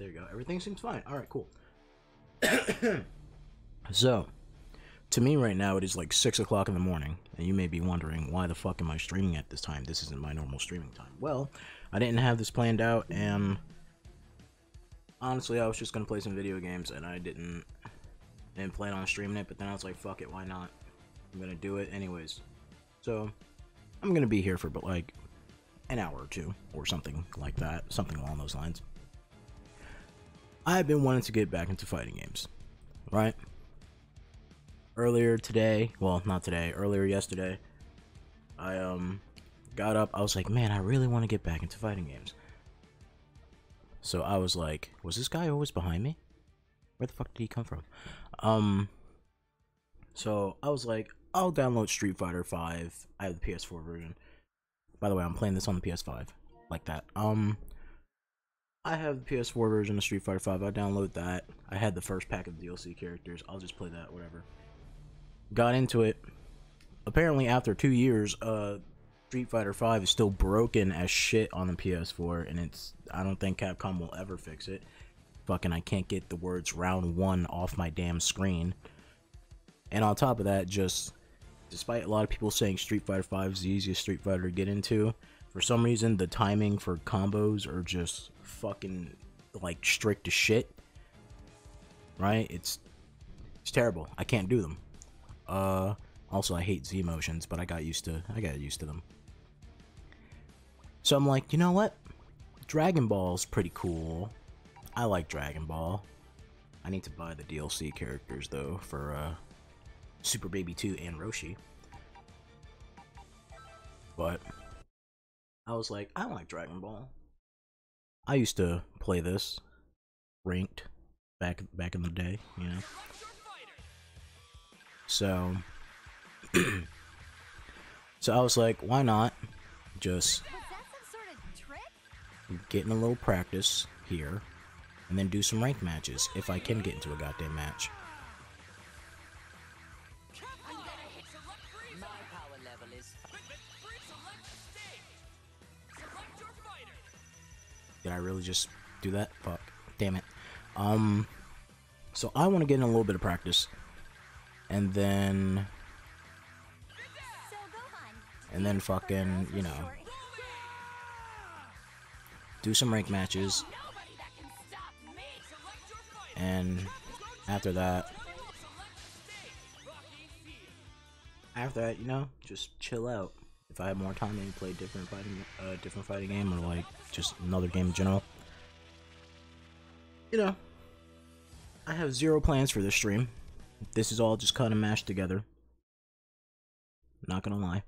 there you go. Everything seems fine. All right, cool. so, to me right now, it is like six o'clock in the morning, and you may be wondering why the fuck am I streaming at this time? This isn't my normal streaming time. Well, I didn't have this planned out, and honestly, I was just gonna play some video games, and I didn't didn't plan on streaming it. But then I was like, fuck it, why not? I'm gonna do it anyways. So, I'm gonna be here for but like an hour or two, or something like that, something along those lines. I've been wanting to get back into fighting games, right? Earlier today, well, not today, earlier yesterday, I um got up. I was like, man, I really want to get back into fighting games. So I was like, was this guy always behind me? Where the fuck did he come from? Um. So I was like, I'll download Street Fighter 5. I have the PS4 version. By the way, I'm playing this on the PS5. Like that. Um I have the PS4 version of Street Fighter 5. I download that. I had the first pack of DLC characters. I'll just play that, whatever. Got into it. Apparently after 2 years, uh Street Fighter 5 is still broken as shit on the PS4 and it's I don't think Capcom will ever fix it. Fucking I can't get the words round 1 off my damn screen. And on top of that, just despite a lot of people saying Street Fighter 5 is the easiest Street Fighter to get into, for some reason the timing for combos are just fucking like strict as shit. Right? It's it's terrible. I can't do them. Uh also I hate Z motions, but I got used to I got used to them. So I'm like, you know what? Dragon Ball's pretty cool. I like Dragon Ball. I need to buy the DLC characters though for uh Super Baby 2 and Roshi. But I was like, I like Dragon Ball. I used to play this ranked back back in the day, you know. So So I was like, why not just get in a little practice here and then do some ranked matches if I can get into a goddamn match. Did I really just do that? Fuck. Damn it. Um, so I want to get in a little bit of practice. And then... And then fucking, you know... Do some rank matches. And after that... After that, you know, just chill out if I have more time, maybe play different fighting, uh, different fighting game, or like just another game in general. You know, I have zero plans for this stream. This is all just kind of mashed together. Not gonna lie.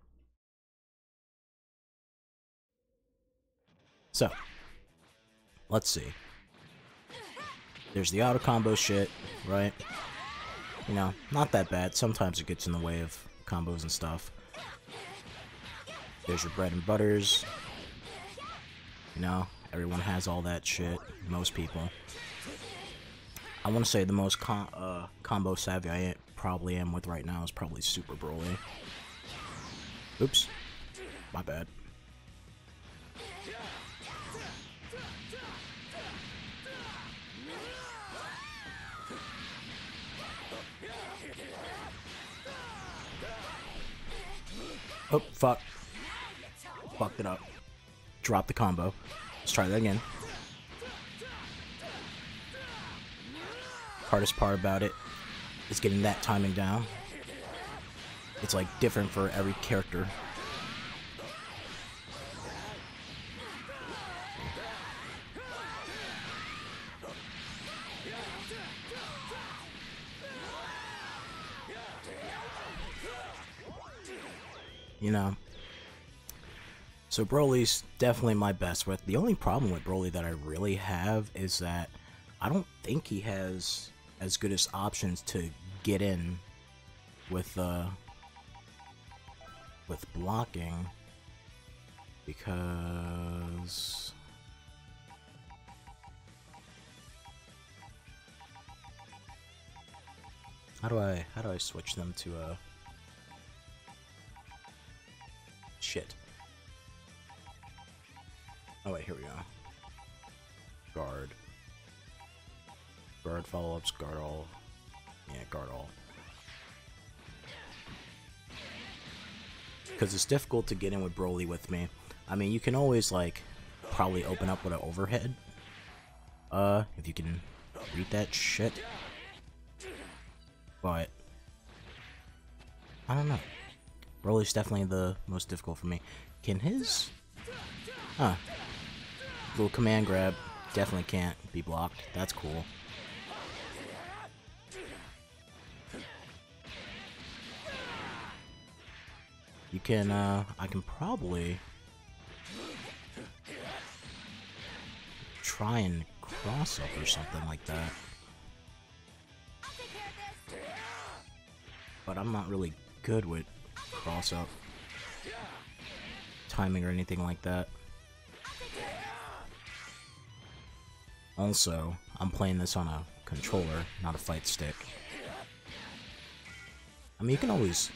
So, let's see. There's the auto combo shit, right? You know, not that bad. Sometimes it gets in the way of combos and stuff. There's your bread and butters. You know, everyone has all that shit. Most people. I want to say the most com uh, combo savvy I probably am with right now is probably Super Broly. Oops. My bad. Oh, fuck fucked it up. Drop the combo. Let's try that again. Hardest part about it is getting that timing down. It's like different for every character. You know, so Broly's definitely my best with. The only problem with Broly that I really have is that I don't think he has as good as options to get in with uh with blocking because how do I how do I switch them to a uh... shit Guard follow-ups, guard all. Yeah, guard all. Because it's difficult to get in with Broly with me. I mean, you can always, like, probably open up with an overhead. Uh, if you can read that shit. But, I don't know. Broly's definitely the most difficult for me. Can his... Huh. Little command grab definitely can't be blocked. That's cool. You can, uh, I can probably try and cross up or something like that. But I'm not really good with cross up timing or anything like that. Also, I'm playing this on a controller, not a fight stick. I mean, you can always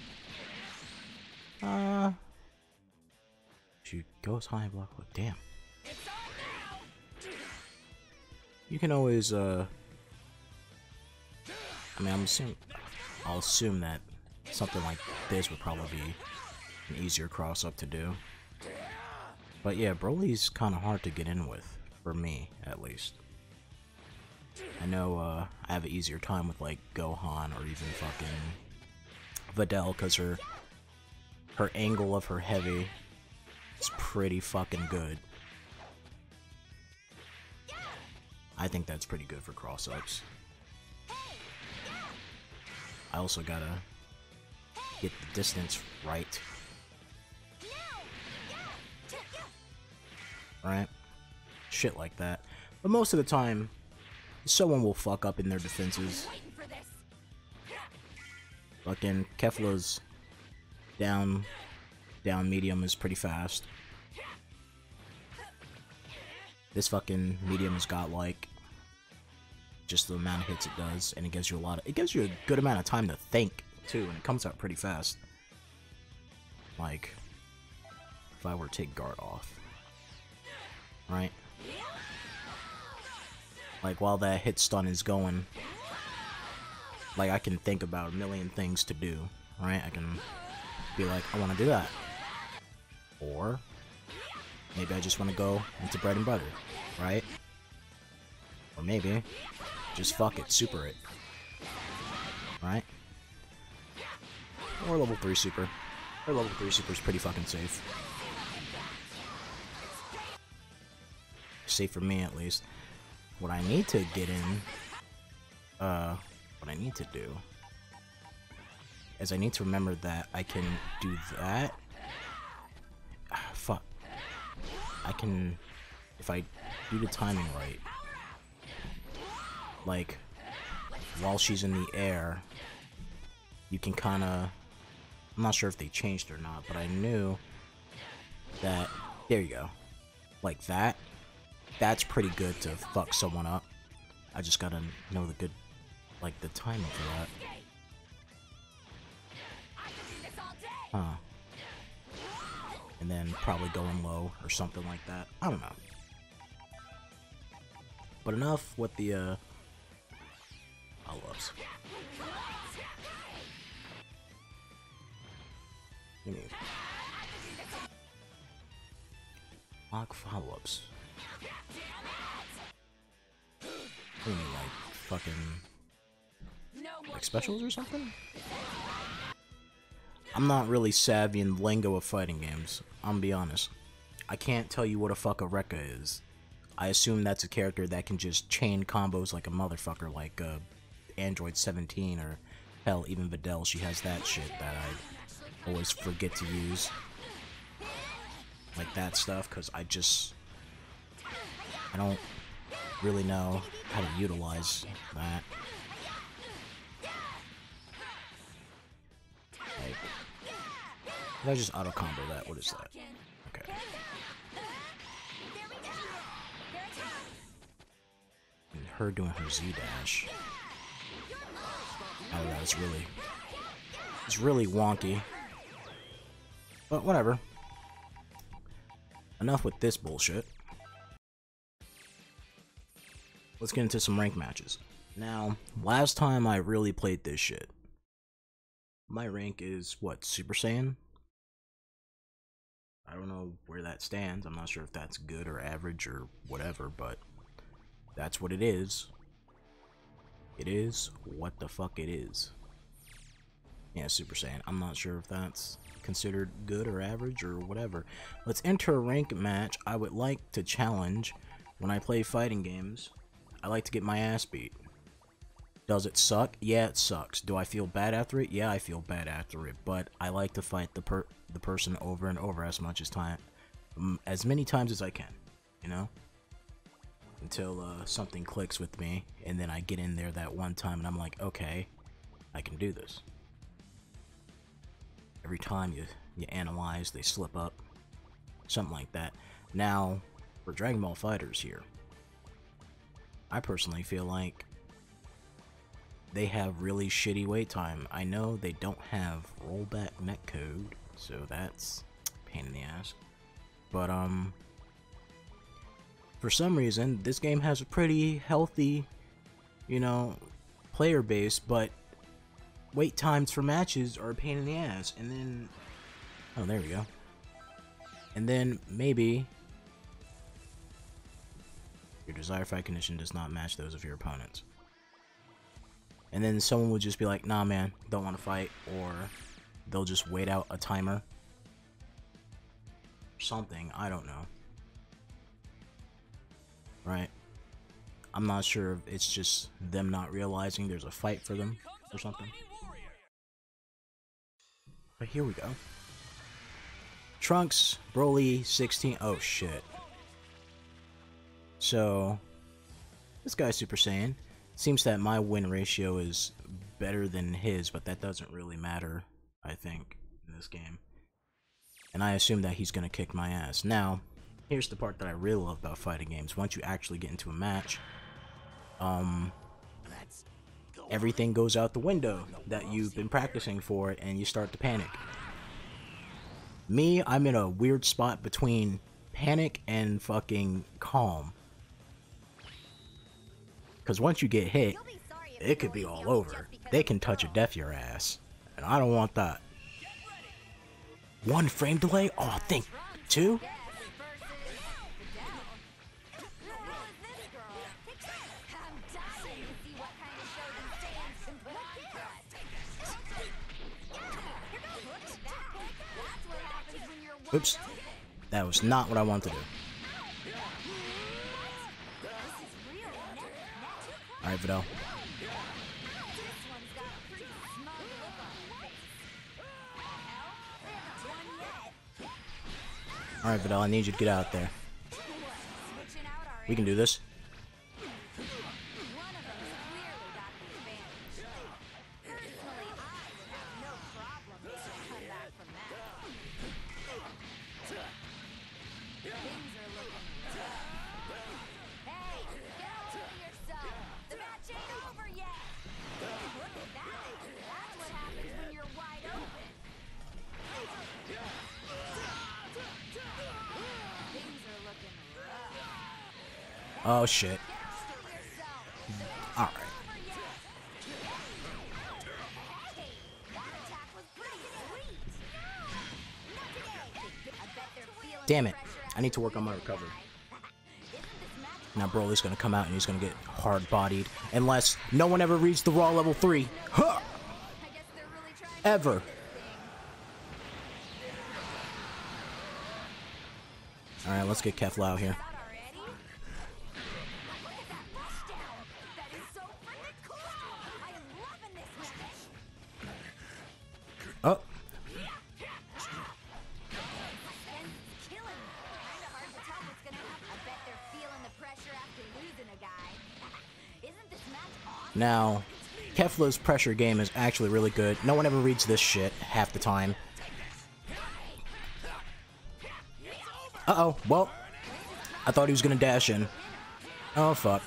uh. She goes high block. Look, damn. You can always, uh. I mean, I'm assuming. I'll assume that something like this would probably be an easier cross up to do. But yeah, Broly's kind of hard to get in with, for me, at least. I know uh, I have an easier time with like Gohan or even fucking Videl because her her angle of her heavy is pretty fucking good. I think that's pretty good for cross-ups. I also gotta get the distance right. Right? Shit like that. But most of the time, someone will fuck up in their defenses. Fucking Kefla's down down medium is pretty fast. This fucking medium has got like just the amount of hits it does, and it gives you a lot of it gives you a good amount of time to think too, and it comes out pretty fast. Like if I were to take guard off. Right? Like while that hit stun is going, like I can think about a million things to do, right? I can be like, I want to do that. Or maybe I just want to go into bread and butter, right? Or maybe just fuck it, super it. Right? Or level 3 super. Or level 3 super is pretty fucking safe. Safe for me at least. What I need to get in, uh, what I need to do is I need to remember that I can do that. Fuck. I can, if I do the timing right, like, while she's in the air, you can kind of, I'm not sure if they changed or not, but I knew that, there you go, like that, that's pretty good to fuck someone up. I just gotta know the good, like, the timing for that. Huh. And then probably going low or something like that. I don't know. But enough with the, uh... Me... Lock follow-ups. Like, fucking... Like specials or something? I'm not really savvy in the lingo of fighting games. I'm gonna be honest. I can't tell you what a fuck a Rekka is. I assume that's a character that can just chain combos like a motherfucker, like uh, Android 17 or hell, even Videl. She has that shit that I always forget to use. Like that stuff, because I just. I don't really know how to utilize that. Did I just auto combo that? What is that? Okay. And her doing her Z dash. I don't know, it's really it's really wonky. But whatever. Enough with this bullshit. Let's get into some rank matches. Now, last time I really played this shit, my rank is what, Super Saiyan? I don't know where that stands. I'm not sure if that's good or average or whatever, but that's what it is. It is what the fuck it is. Yeah, Super Saiyan. I'm not sure if that's considered good or average or whatever. Let's enter a rank match. I would like to challenge when I play fighting games. I like to get my ass beat. Does it suck? Yeah, it sucks. Do I feel bad after it? Yeah, I feel bad after it. But I like to fight the per the person over and over as much as time, as many times as I can. You know, until uh, something clicks with me, and then I get in there that one time, and I'm like, okay, I can do this. Every time you you analyze, they slip up, something like that. Now, for Dragon Ball Fighters here, I personally feel like they have really shitty wait time. I know they don't have rollback netcode, so that's pain in the ass. But um for some reason this game has a pretty healthy, you know, player base, but wait times for matches are a pain in the ass. And then Oh, there we go. And then maybe your desired fight condition does not match those of your opponents and then someone would just be like, nah, man, don't want to fight, or they'll just wait out a timer. Something, I don't know. Right? I'm not sure if it's just them not realizing there's a fight for them or something. But here we go. Trunks, Broly, 16. Oh shit. So, this guy's Super Saiyan. Seems that my win ratio is better than his, but that doesn't really matter, I think, in this game. And I assume that he's gonna kick my ass. Now, here's the part that I really love about fighting games. Once you actually get into a match, um, everything goes out the window that you've been practicing for and you start to panic. Me, I'm in a weird spot between panic and fucking calm. Because once you get hit, it could be all over. They can touch a death your ass. And I don't want that. One frame delay? Oh, think two? Oops. That was not what I wanted to do. Alright, Videl. Alright, Videl, I need you to get out there. We can do this. Oh shit. Alright. Damn it. I need to work on my recovery. Now Broly's gonna come out and he's gonna get hard-bodied. Unless no one ever reads the Raw level 3. Huh! Ever. Alright, let's get Kefla out here. Now, Kefla's pressure game is actually really good. No one ever reads this shit half the time. Uh-oh, well, I thought he was gonna dash in. Oh, fuck.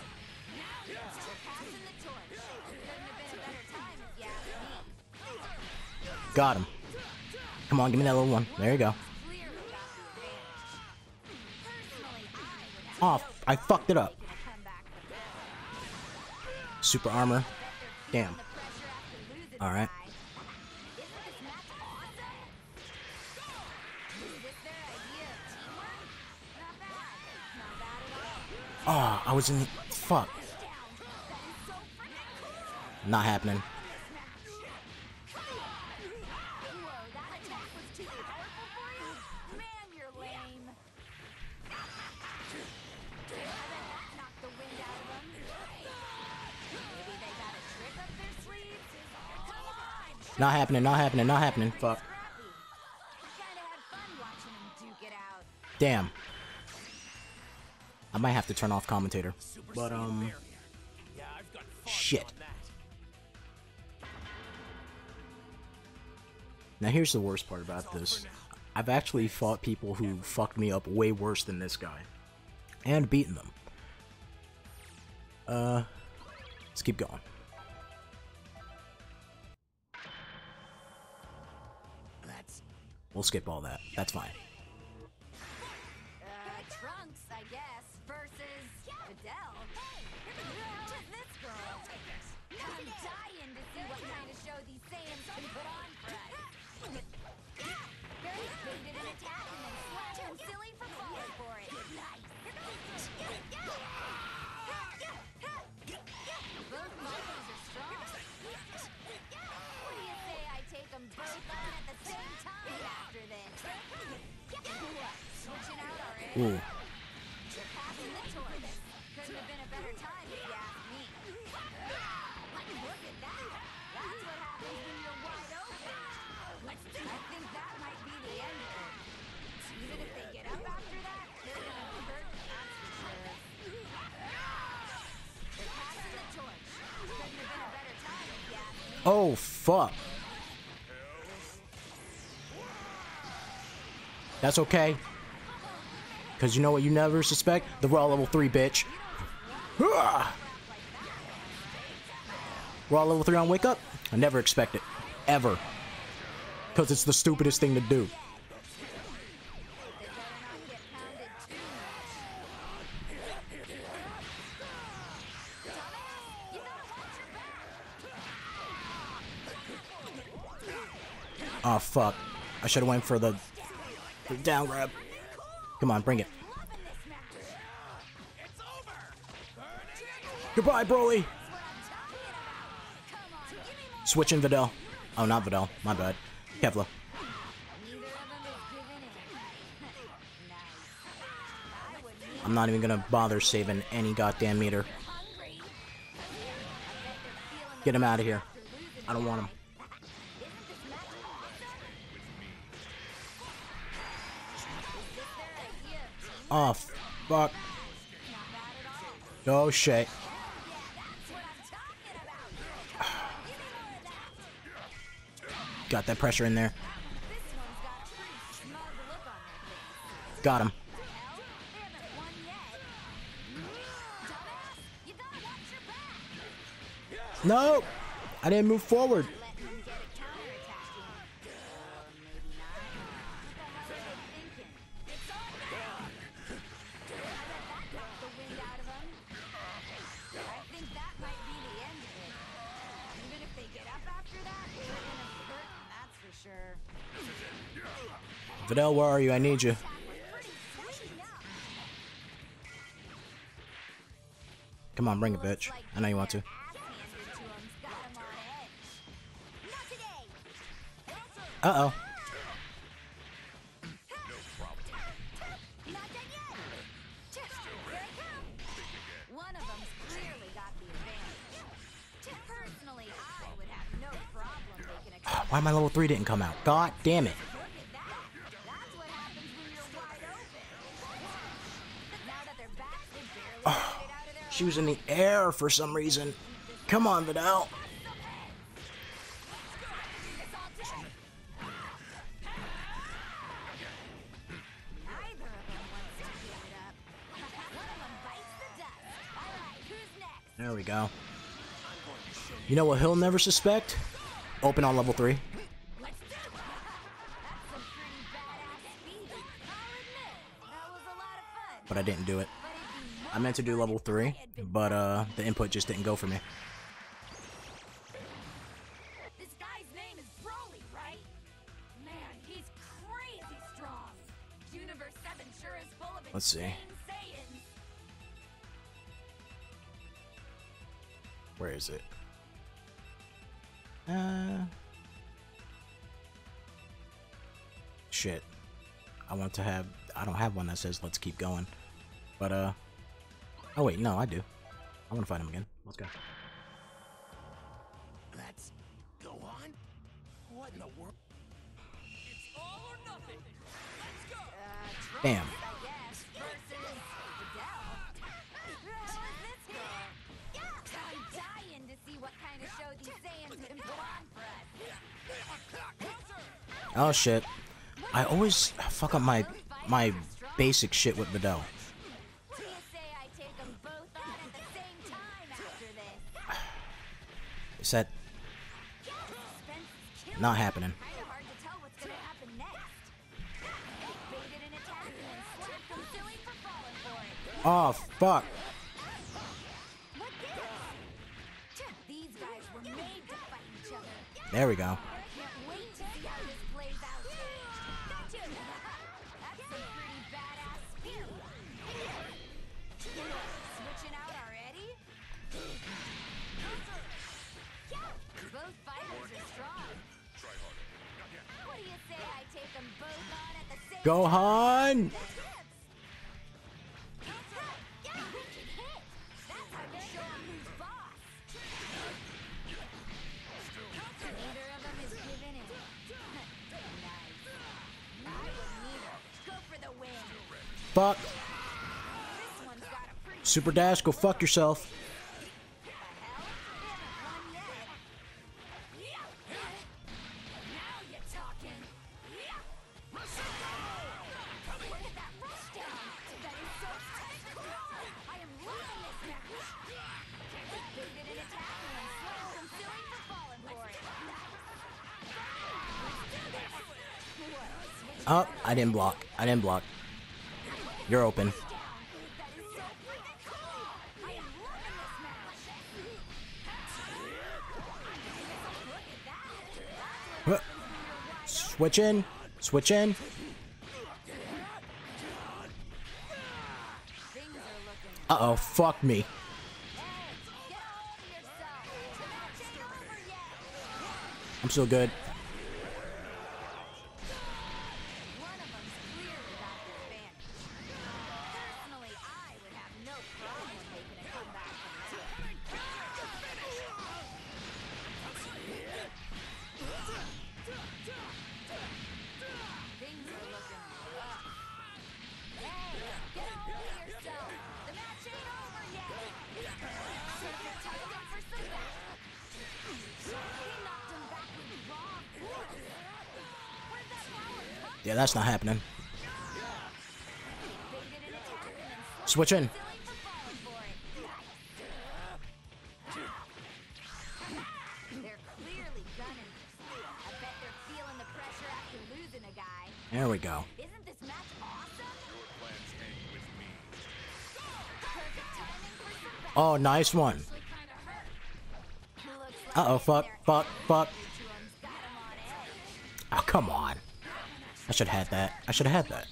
Got him. Come on, give me that little one. There you go. Oh, I fucked it up. Super armor. Damn. Alright. Oh, ah, I was in. Fuck. Not happening. Not happening, not happening, not happening. Fuck. Damn. I might have to turn off commentator. But, um... Shit. Now here's the worst part about this. I've actually fought people who fucked me up way worse than this guy. And beaten them. Uh... Let's keep going. We'll skip all that. That's fine. Me. Oh, fuck. That's okay. Because you know what you never suspect? The raw level 3, bitch. Raw level 3 on Wake Up? I never expect it. Ever. Because it's the stupidest thing to do. Oh, fuck. I should have went for the down grab. Come on, bring it. Goodbye, Broly. Switching Videl. Oh, not Videl. My bad. Kefla. Neither of them is giving in. nice. I wouldn't even I'm not even gonna bother saving any goddamn meter. Get him out of here. I don't want him. Me fuck. of shit. Got that pressure in there. Got him. No! I didn't move forward. Videl, where are you? I need you. Come on, bring it, bitch. I know you want to. Ass Why my level 3 didn't come out? God damn it. Their She was in the air for some reason. Come on, next? There we go. You know what he'll never suspect? Open on level 3. Let's do it. That's some pretty badass speed. I'll admit, that was a lot of fun. But I didn't do it. But it'd be I meant to do level 3, but uh, the input just didn't go for me. This guy's name is Broly, right? Man, he's crazy strong. Universe 7 sure is full of Let's see. Where is it? Uh. Shit. I want to have. I don't have one that says let's keep going. But, uh. Oh, wait, no, I do. I want to fight him again. Let's go. Let's go on? What in the world? It's all or nothing. Let's go. Damn. Oh, shit. I always fuck up my my basic shit with Videl. What do you say I take them both on Gohan! Fuck. Super Dash, go fuck yourself. I didn't block. I didn't block. You're open. Switch in. Switch in. Uh oh, fuck me. I'm so good. This not happening. Switch in. There we go. Oh, nice one. Actually kinda hurt. Looks like Uh oh, fuck, fuck, fuck. Oh, come on. I should have had that. I should have had that.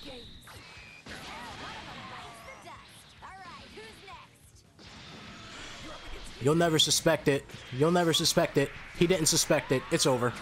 You'll never suspect it. You'll never suspect it. He didn't suspect it. It's over.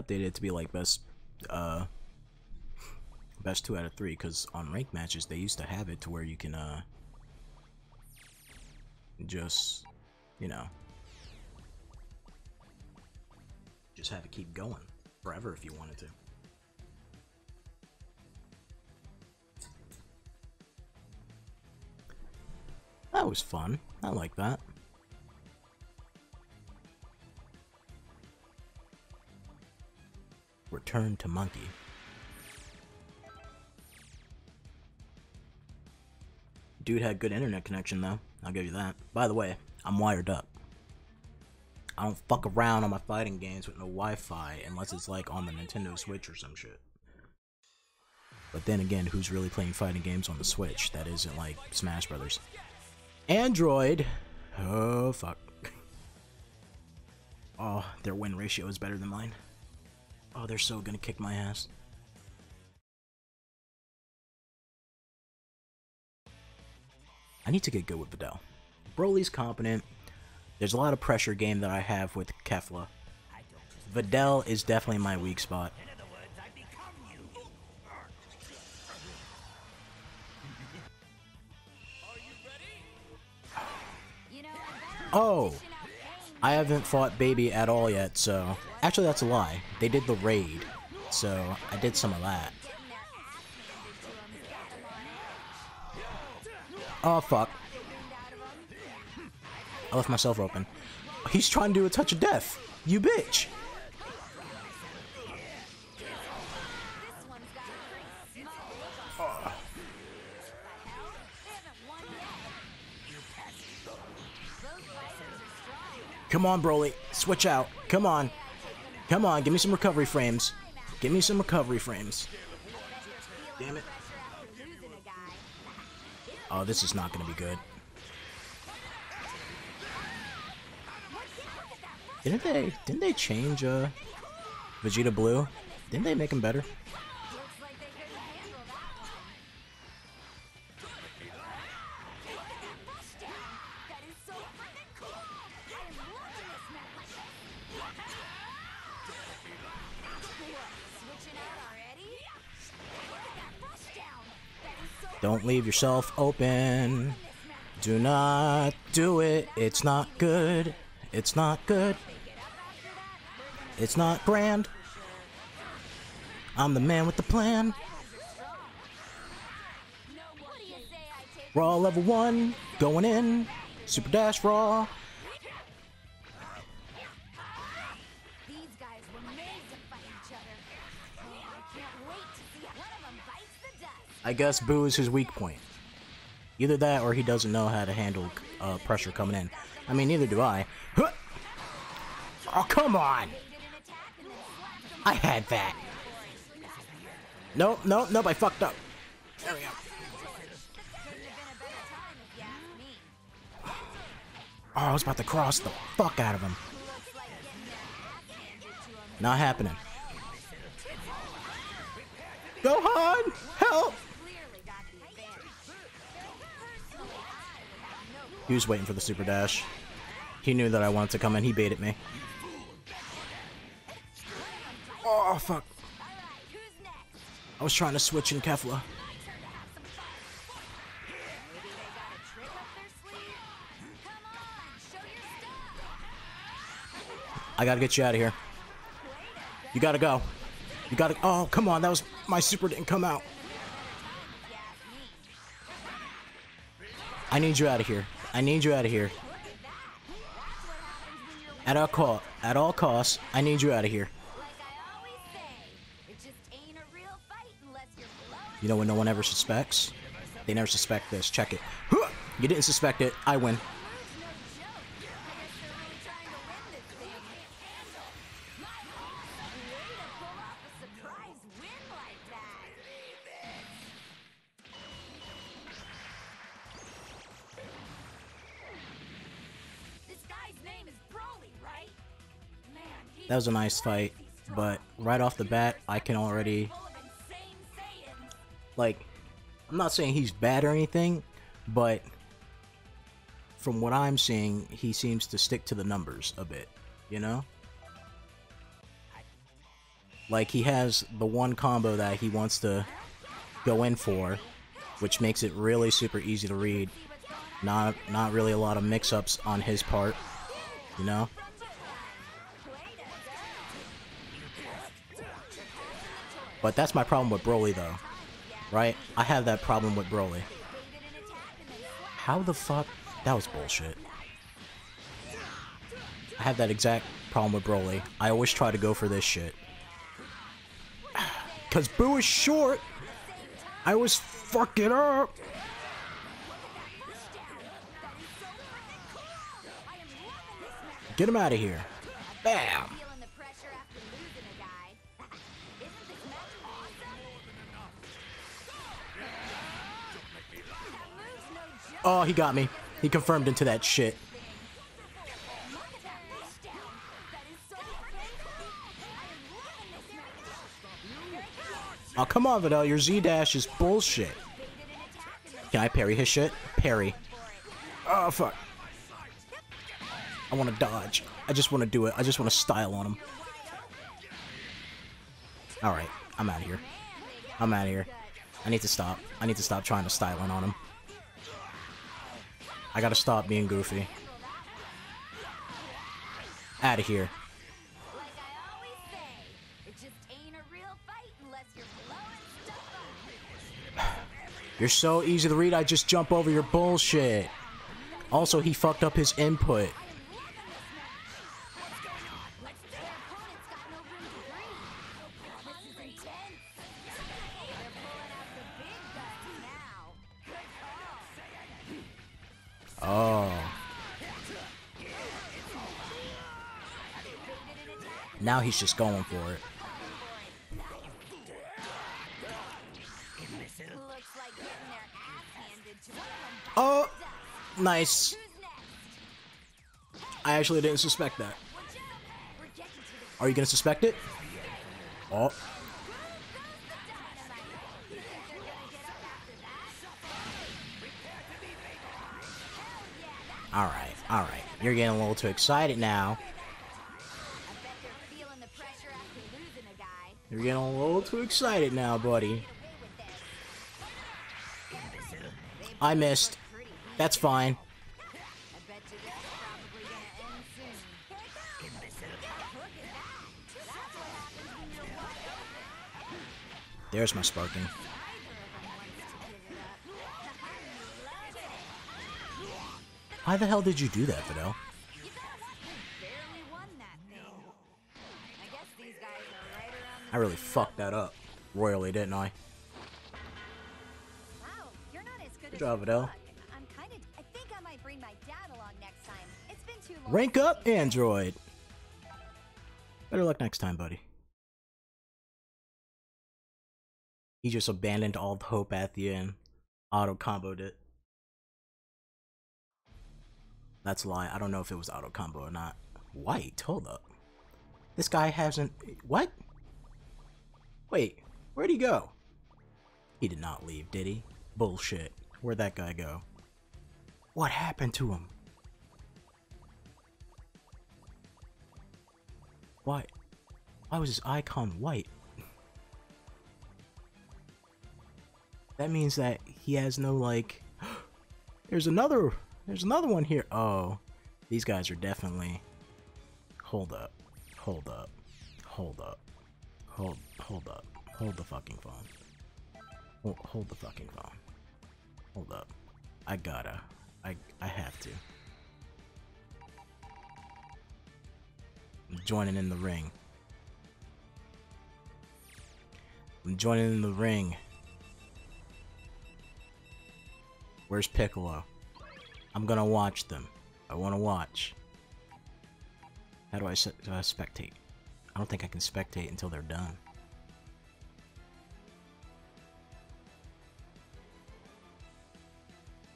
Updated it to be like best, uh, best two out of three. Because on ranked matches, they used to have it to where you can, uh, just, you know, just have it keep going forever if you wanted to. that was fun. I like that. Return to monkey. Dude had good internet connection though. I'll give you that. By the way, I'm wired up. I don't fuck around on my fighting games with no Wi-Fi unless it's like on the Nintendo Switch or some shit. But then again, who's really playing fighting games on the Switch that isn't like Smash Brothers? Android. Oh fuck. Oh, their win ratio is better than mine. Oh, they're so gonna kick my ass. I need to get good with Videl. Broly's competent. There's a lot of pressure game that I have with Kefla. Videl is definitely my weak spot. You know, I better Oh, dish out pain. I haven't fought Baby at all yet, so... Actually, that's a lie. They did the raid, so I did some of that. Oh, fuck. I left myself open. He's trying to do a touch of death. You bitch. Come on, Broly. Switch out. Come on. Come on, give me some recovery frames. Give me some recovery frames. Damn it. Oh, this is not gonna be good. Didn't they didn't they change uh Vegeta Blue? Didn't they make him better? Don't leave yourself open. Do not do it. It's not good. It's not good. It's not grand. I'm the man with the plan. Raw level one, going in. Super Dash Raw. I guess Buu is his weak point. Either that or he doesn't know how to handle uh, pressure coming in. I mean, neither do I. Huh! Oh, come on! I had that. Nope, nope, nope, I fucked up. There we go. Oh, I was about to cross the fuck out of him. Not happening. Gohan! Help! He was waiting for the super dash. He knew that I wanted to come in. He baited me. Oh, fuck. I was trying to switch in Kefla. I gotta get you out of here. You gotta go. You gotta. Oh, come on. That was. My super didn't come out. I need you out of here. I need you out of here. At what all co- at all costs, I need you out of here. You know when no one ever suspects? They never suspect this. Check it. You didn't suspect it. I win. Was a nice fight, but right off the bat, I can already like. I'm not saying he's bad or anything, but from what I'm seeing, he seems to stick to the numbers a bit. You know. Like he has the one combo that he wants to go in for, which makes it really super easy to read. Not not really a lot of mix-ups on his part, you know. But that's my problem with Broly though. Right? I have that problem with Broly. How the fuck That was bullshit. I have that exact problem with Broly. I always try to go for this shit. Cause Buu is short. I was fucking up. Get him out of here. Bam. Oh, he got me. He confirmed into that shit. Oh, come on, Videl. Your Z dash is bullshit. Can I parry his shit? Parry. Oh, fuck. I want to dodge. I just want to do it. I just want to style on him. Alright. I'm out of here. I'm out of here. I need to stop. I need to stop trying to style on him. I gotta stop being goofy. Out of here. You're so easy to read, I just jump over your bullshit. Also, he fucked up his input. Now he's just going for it. Oh, nice. I actually didn't suspect that. Are you gonna suspect it? Oh, alright, alright. You're getting a little too excited now. You're getting a little too excited now, buddy. I missed. That's fine. There's my sparking. Why the hell did you do that, Videl? I really fucked that up. Royally, didn't I? Wow, you're not as good, Good job, Adele. I'm kind of. I think I might bring my dad along next time. It's been too long. Rank up, Android. Better luck next time, buddy. He just abandoned all the hope at the end. Auto comboed it. That's a lie. I don't know if it was auto combo or not. White, hold up. This guy hasn't. What? Wait, where'd he go? He did not leave, did he? Bullshit. Where'd that guy go? What happened to him? Why? Why was his icon white? That means that he has no like. There's another. There's another one here. Oh, these guys are definitely. Hold up. Hold up. Hold up. Hold. Hold up. Hold the fucking phone. Hold, hold the fucking phone. Hold up. I gotta. I. I have to. I'm joining in the ring. I'm joining in the ring. Where's Piccolo? I'm gonna watch them. I wanna watch. How do I do I spectate? I don't think I can spectate until they're done.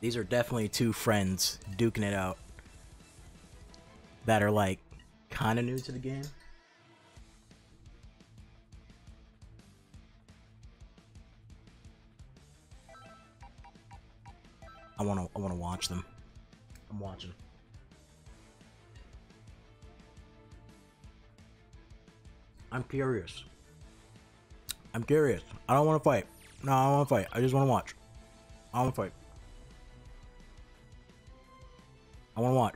These are definitely two friends duking it out that are like kind of new to the game. I want to I want to watch them. I'm watching. I'm curious. I'm curious. I don't want to fight. No, I don't want to fight. I just want to watch. I want to fight. I want to watch.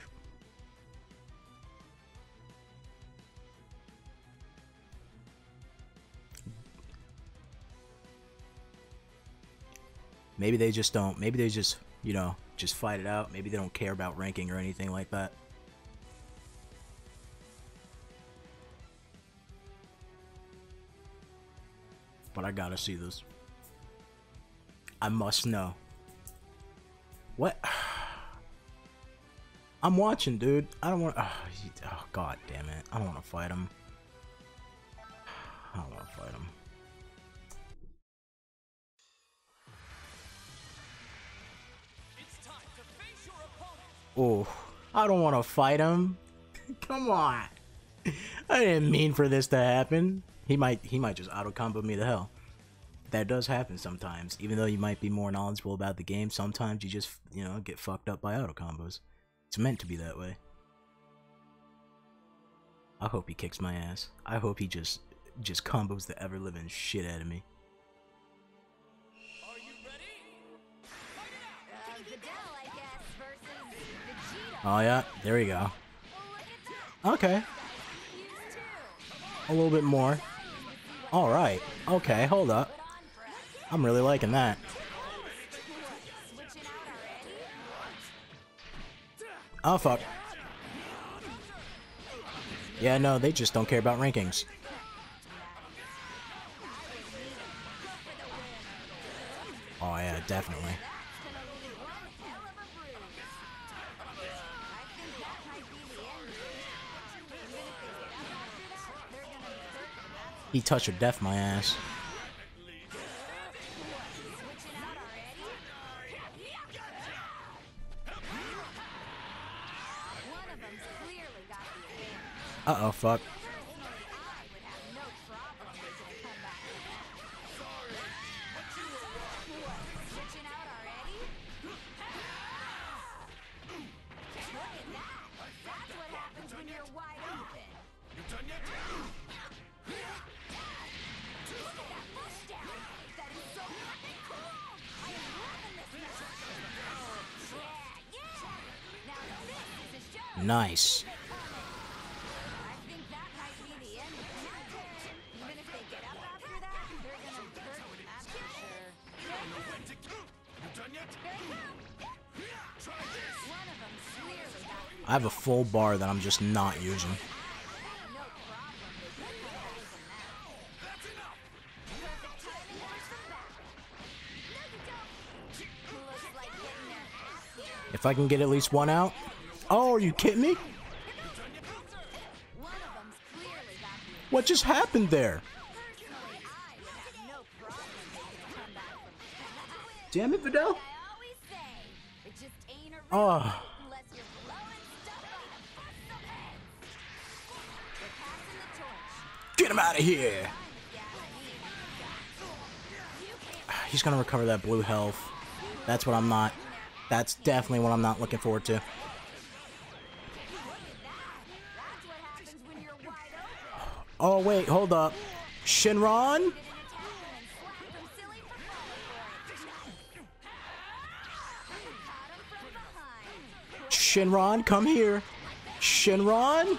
Maybe they just don't. Maybe they just, you know, just fight it out. Maybe they don't care about ranking or anything like that. But I gotta see this. I must know. What? I'm watching, dude. I don't want. Oh, oh, god damn it! I don't want to fight him. I don't want to fight him. It's time to face your opponent. Oh, I don't want to fight him. Come on. I didn't mean for this to happen. He might he might just auto combo me to hell. That does happen sometimes. Even though you might be more knowledgeable about the game, sometimes you just, you know, get fucked up by auto combos. It's meant to be that way. I hope he kicks my ass. I hope he just just combos the ever living shit out of me. Are you ready? Fight it out. Uh, Videl, I guess, versus Vegeta. Oh yeah, there we go. Well, look at that. Okay, a little bit more. All right. Okay, hold up. I'm really liking that. Oh fuck. Yeah, no, they just don't care about rankings. Oh yeah, definitely. He touched or deaf my ass. switching out already. One of them's clearly got the advantage. Uh oh, fuck. Some back. No, you don't. Looks like getting their ass handed. If I can get at least one out. Oh, are you kidding me? What just happened there? Damn it, Videl. Oh. Ah. torch. Get him out of here. He's gonna recover that blue health. That's what I'm not. That's definitely what I'm not looking forward to. Oh wait, hold up. Shenron? Shenron, come here. Shenron?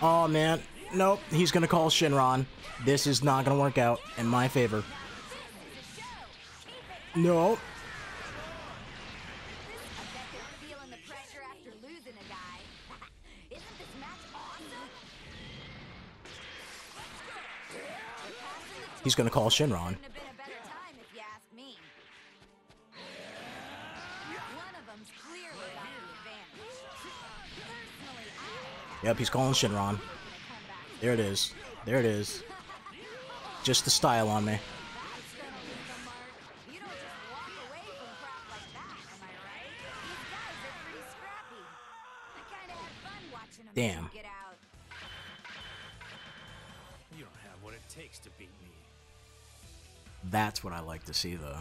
Oh man. Nope, he's gonna call Shenron. This is not gonna work out in my favor. No. The advantage. Personally, I Yep, he's calling Shenron. There it is. There it is. Just the style on me. That's That's what I like to see, though.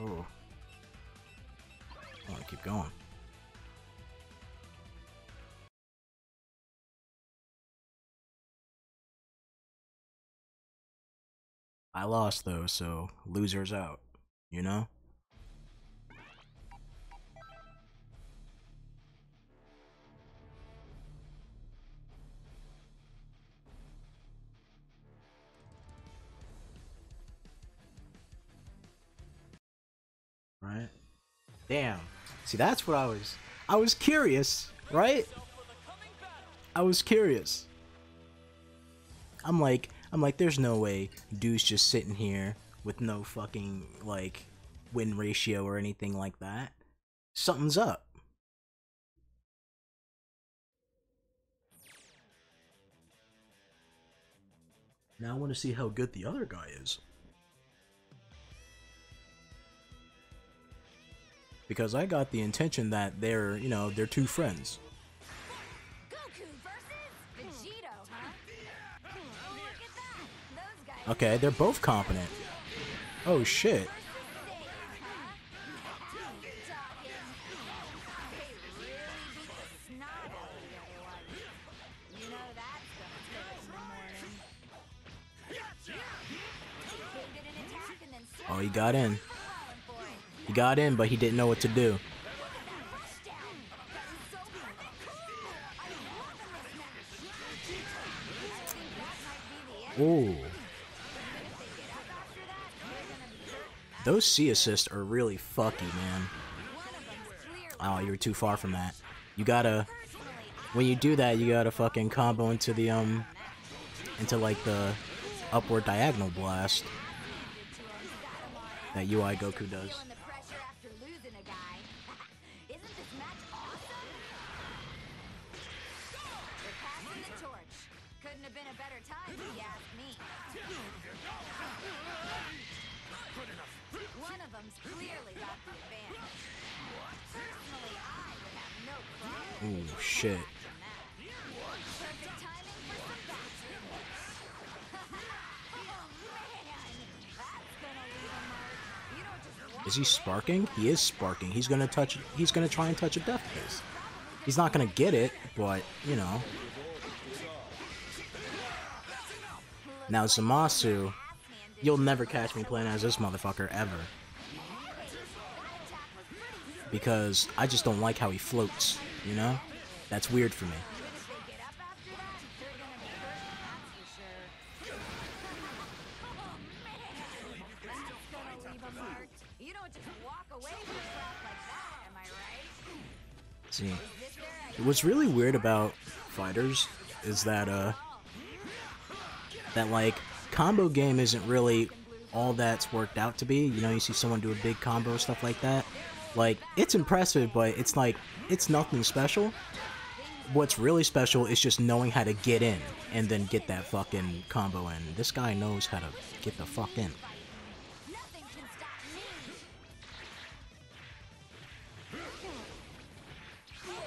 Oh. I want to keep going. I lost, though, so loser's out. You know? Damn. See, that's what I was. I was curious, right? I was curious. I'm like, I'm like, there's no way dude's just sitting here with no fucking like win ratio or anything like that. Something's up. Now I want to see how good the other guy is. Because I got the intention that they're, you know, they're two friends. Goku versus Vegito, huh? Hmm, look at that. Those guys Okay, they're both competent. Oh shit. versus Saiyan, huh? Talking. They really beat the snot out of the other one. You know that's gonna stay in the morning. Baited an attack and then Oh, he got in. He got in, but he didn't know what to do. Ooh. Those C assists are really fucky, man. Oh, you were too far from that. You gotta when you do that, you gotta fucking combo into the um into like the upward diagonal blast that UI Goku does. Walk Is he sparking? He is sparking. He's gonna touch he's gonna try and touch a death kiss. He's not gonna get it, but you know. Now Zamasu, you'll never catch me playing as this motherfucker ever. Because I just don't like how he floats, you know? That's weird for me. See. What's really weird about fighters is that uh that like combo game isn't really all that's worked out to be. You know, you see someone do a big combo stuff like that. Like it's impressive, but it's like it's nothing special. What's really special is just knowing how to get in and then get that fucking combo in. This guy knows how to get the fuck in.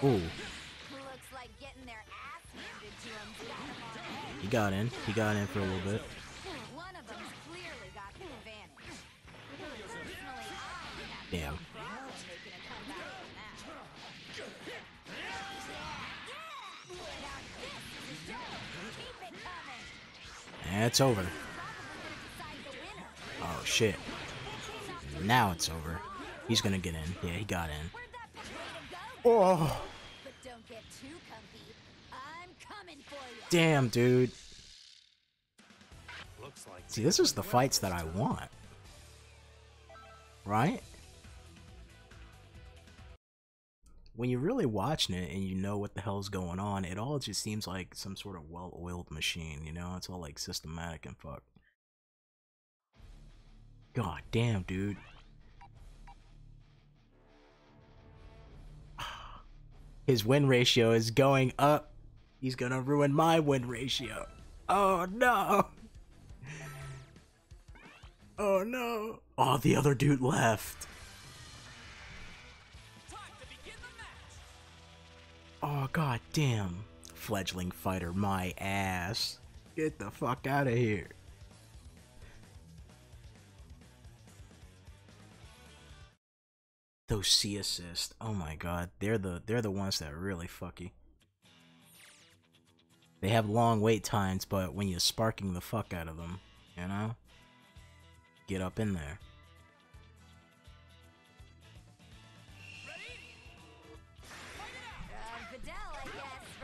Ooh, he got in. He got in for a little bit. One It's over. Oh shit. Now it's over. He's gonna get in. Yeah, he got in. Oh, damn, dude. See, this is the fights that I want. Right? When you're really watching it and you know what the hell's going on, it all just seems like some sort of well oiled machine, you know? It's all like systematic and fuck. God damn, dude. His win ratio is going up. He's gonna ruin my win ratio. Oh no! Oh no. Oh, the other dude left. Oh, god damn. Fledgling fighter, my ass. Get the fuck out of here. Those C assists. Oh my god. They're the they're the ones that are really fucky. They have long wait times, but when you're sparking the fuck out of them, you know? Get up in there.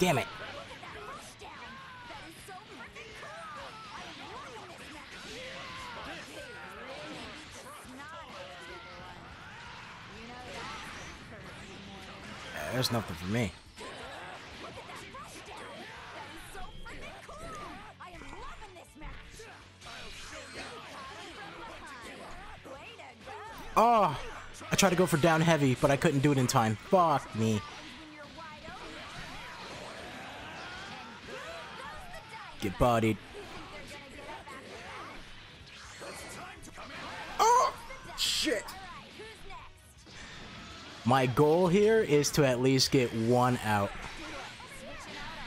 loving it. Uh, there's nothing for me. Oh, I tried to go for down heavy, but I couldn't do it in time. Fuck me. Get bodied. They're gonna get up after that. Oh, shit. Alright, who's next? My goal here is to at least get one out. Switching out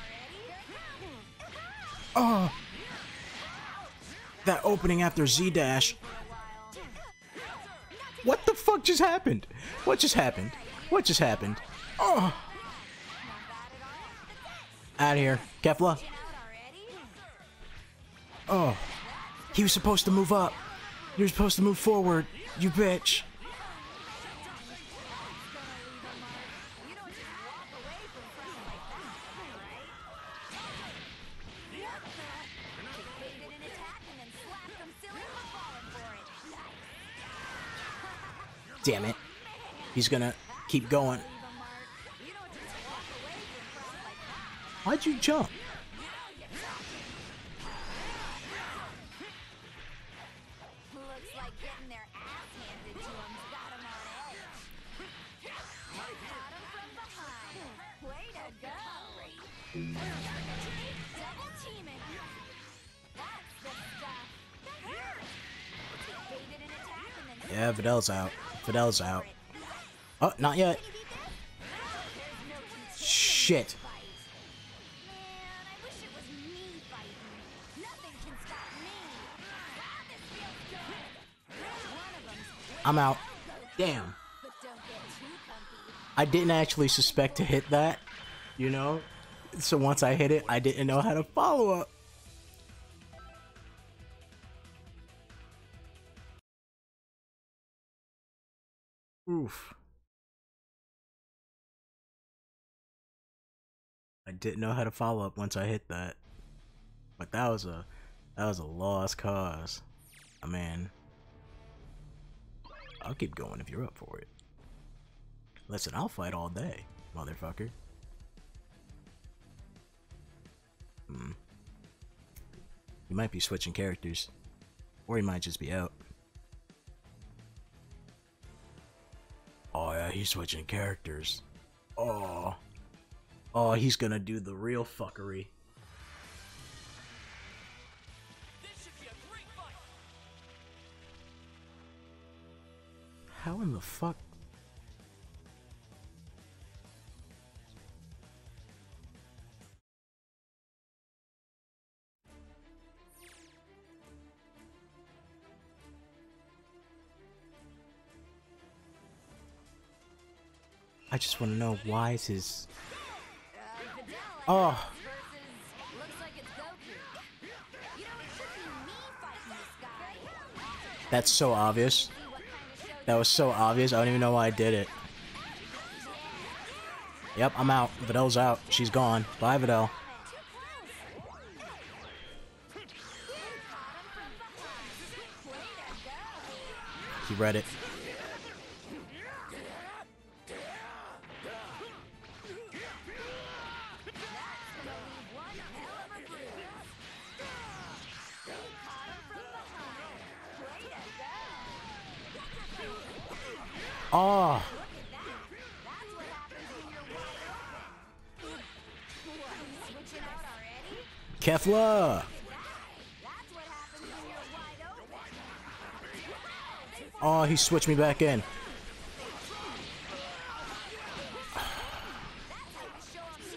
already? Oh, that opening after Z dash. What the fuck just happened? What just happened? What just happened? Oh, out of here, Kefla. Oh, he was supposed to move up. You're supposed to move forward, you bitch. Damn it. He's gonna keep going. Why'd you mark. Yeah, Videl's out. Videl's out. Oh, not yet. Shit. I'm out. Damn. I didn't actually suspect to hit that, you know? So once I hit it, I didn't know how to follow up. Oof. I didn't know how to follow up once I hit that. But that was a that was a lost cause. I mean, I'll keep going if you're up for it. Listen, I'll fight all day, motherfucker. Hmm. You might be switching characters. Or he might just be out. Oh yeah, he's switching characters. Oh. Oh, he's gonna do the real fuckery. How in the fuck? Just want to know why is his. Oh, that's so obvious. That was so obvious. I don't even know why I did it. Yep, I'm out. Videl's out. She's gone. Bye, Videl. He read it. Open. Oh, he switched me back in.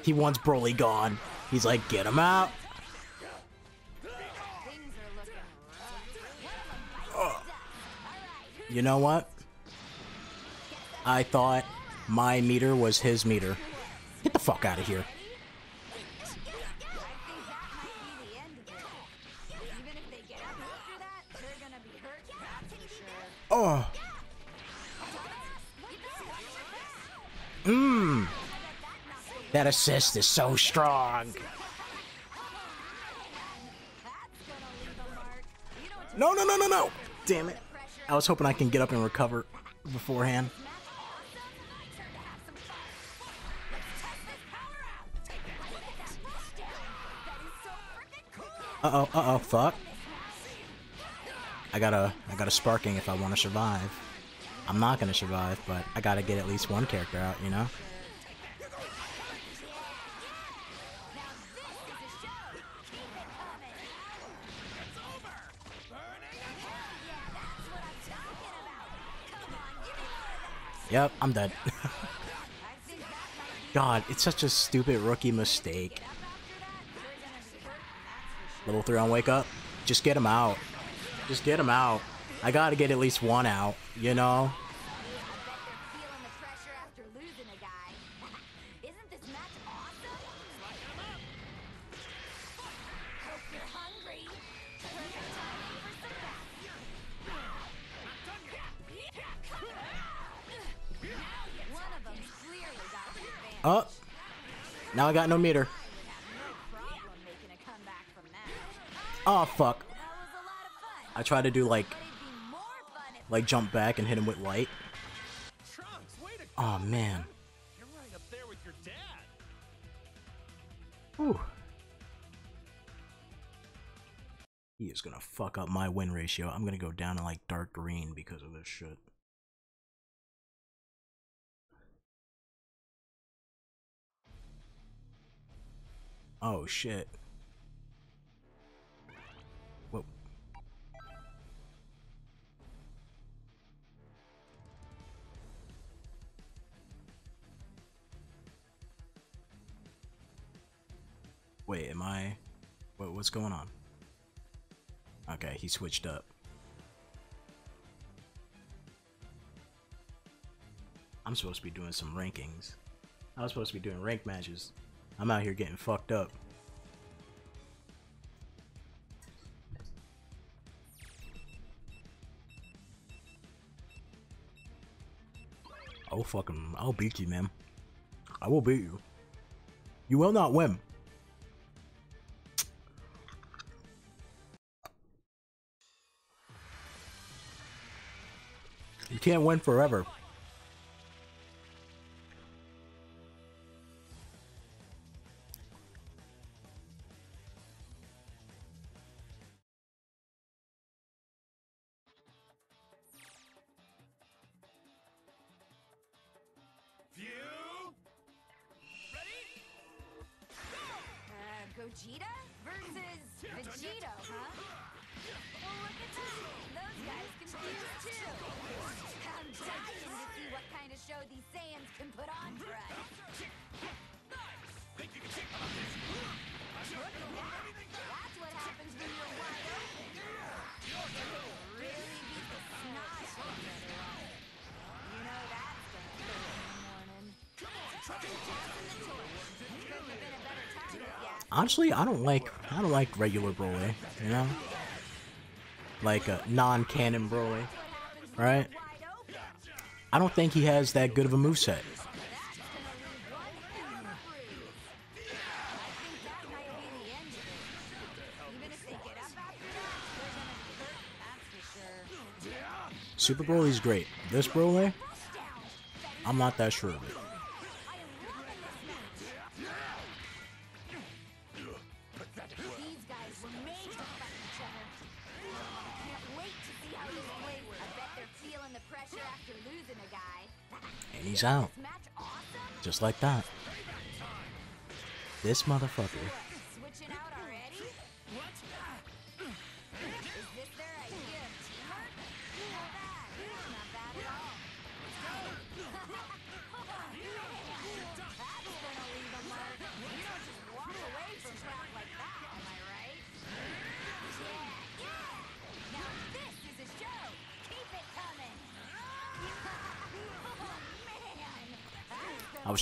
He wants Broly gone. He's like, get him out. You know what? I thought my meter was his meter. Get the fuck out of here. That assist is so strong. No, no, no, no, no. Damn it. I was hoping I can get up and recover beforehand. match awesome? Turn to have some fun. Let's test this power out. Look at that pushdown. That is so freaking cool. Uh oh, uh oh, fuck. I gotta, I gotta sparking if I want to survive. I'm not gonna survive, but I gotta get at least one character out, you know? Yep, I'm dead. God, it's such a stupid rookie mistake. Level 3 on wake up. Just get him out. Just get him out. I gotta get at least one out, you know? Got no meter. Oh, fuck. I tried to do like, like jump back and hit him with light. Oh, man. Whew. He is gonna fuck up my win ratio. I'm gonna go down to like dark green because of this shit. Oh shit. Whoa. Wait, am I? What, what's going on? Okay, he switched up. I'm supposed to be doing some rankings. I was supposed to be doing rank matches. I'm out here getting fucked up. I'll fucking, I'll beat you, man. I will beat you. You will not win. You can't win forever. Honestly, I don't like I don't like regular Broly, you know? Like a non-canon Broly, right? I don't think he has that good of a for sure. Super Broly's great. This Broly, I'm not that sure of it. Out. Just like that. This motherfucker.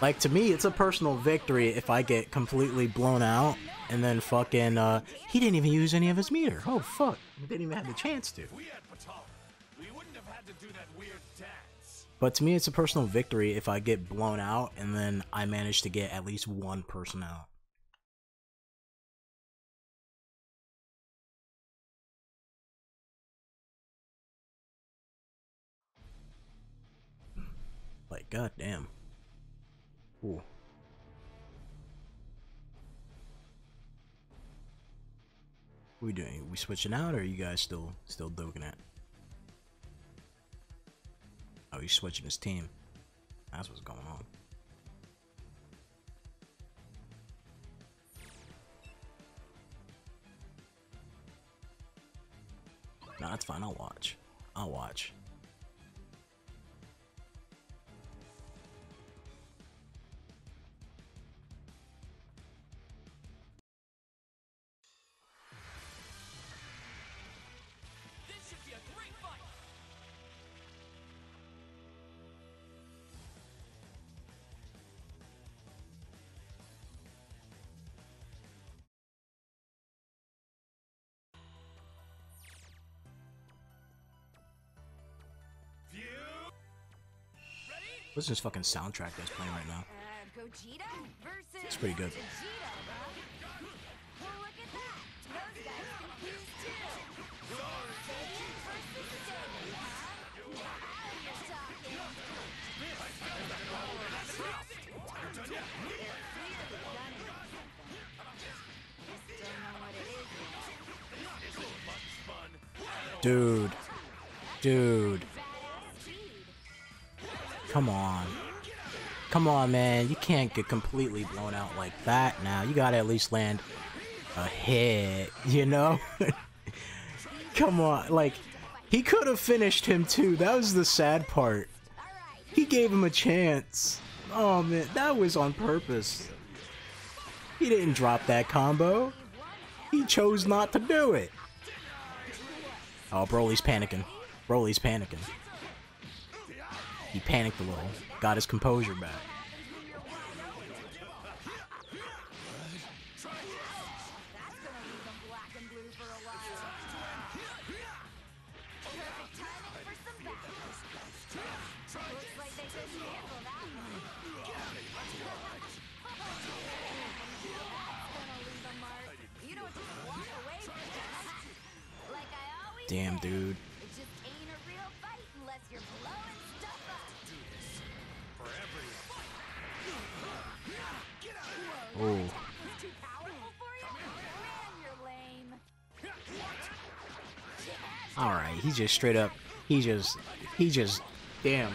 Like, to me, it's a personal victory if I get completely blown out and then fucking, uh, he didn't even use any of his meter. Oh, fuck. He didn't even have the chance to. We had Patala. We wouldn't have had to do that weird dance. But to me, it's a personal victory if I get blown out and then I manage to get at least one person out. Like, goddamn. Ooh. What we doing? we switching out, or are you guys still still doing it? Oh, he's switching his team. That's what's going on. No, that's fine. I'll watch. I'll watch. What's this fucking soundtrack that's playing right now? It's pretty good. Dude. Dude. Come on. Come on, man. You can't get completely blown out like that now. You gotta at least land a hit, you know? Come on. Like, he could have finished him too. That was the sad part. He gave him a chance. Oh, man. That was on purpose. He didn't drop that combo. He chose not to do it. Oh, Broly's panicking. Broly's panicking. He panicked a little. Got his composure back. That's gonna he just straight up he just he just damn.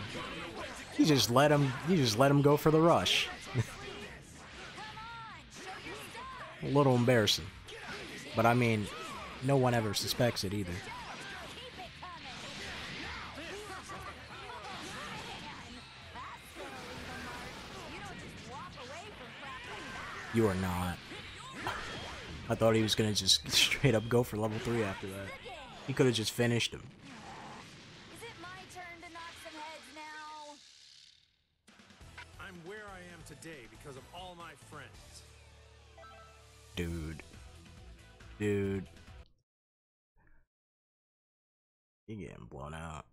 He just let him he just let him go for the rush. A little embarrassing. But I mean, no one ever suspects it either. You are not. I thought he was gonna just straight up go for level 3 after that. He could have just finished him. Is it my turn to knock some heads now? I'm where I am today because of all my friends. Dude. Dude. He getting blown out.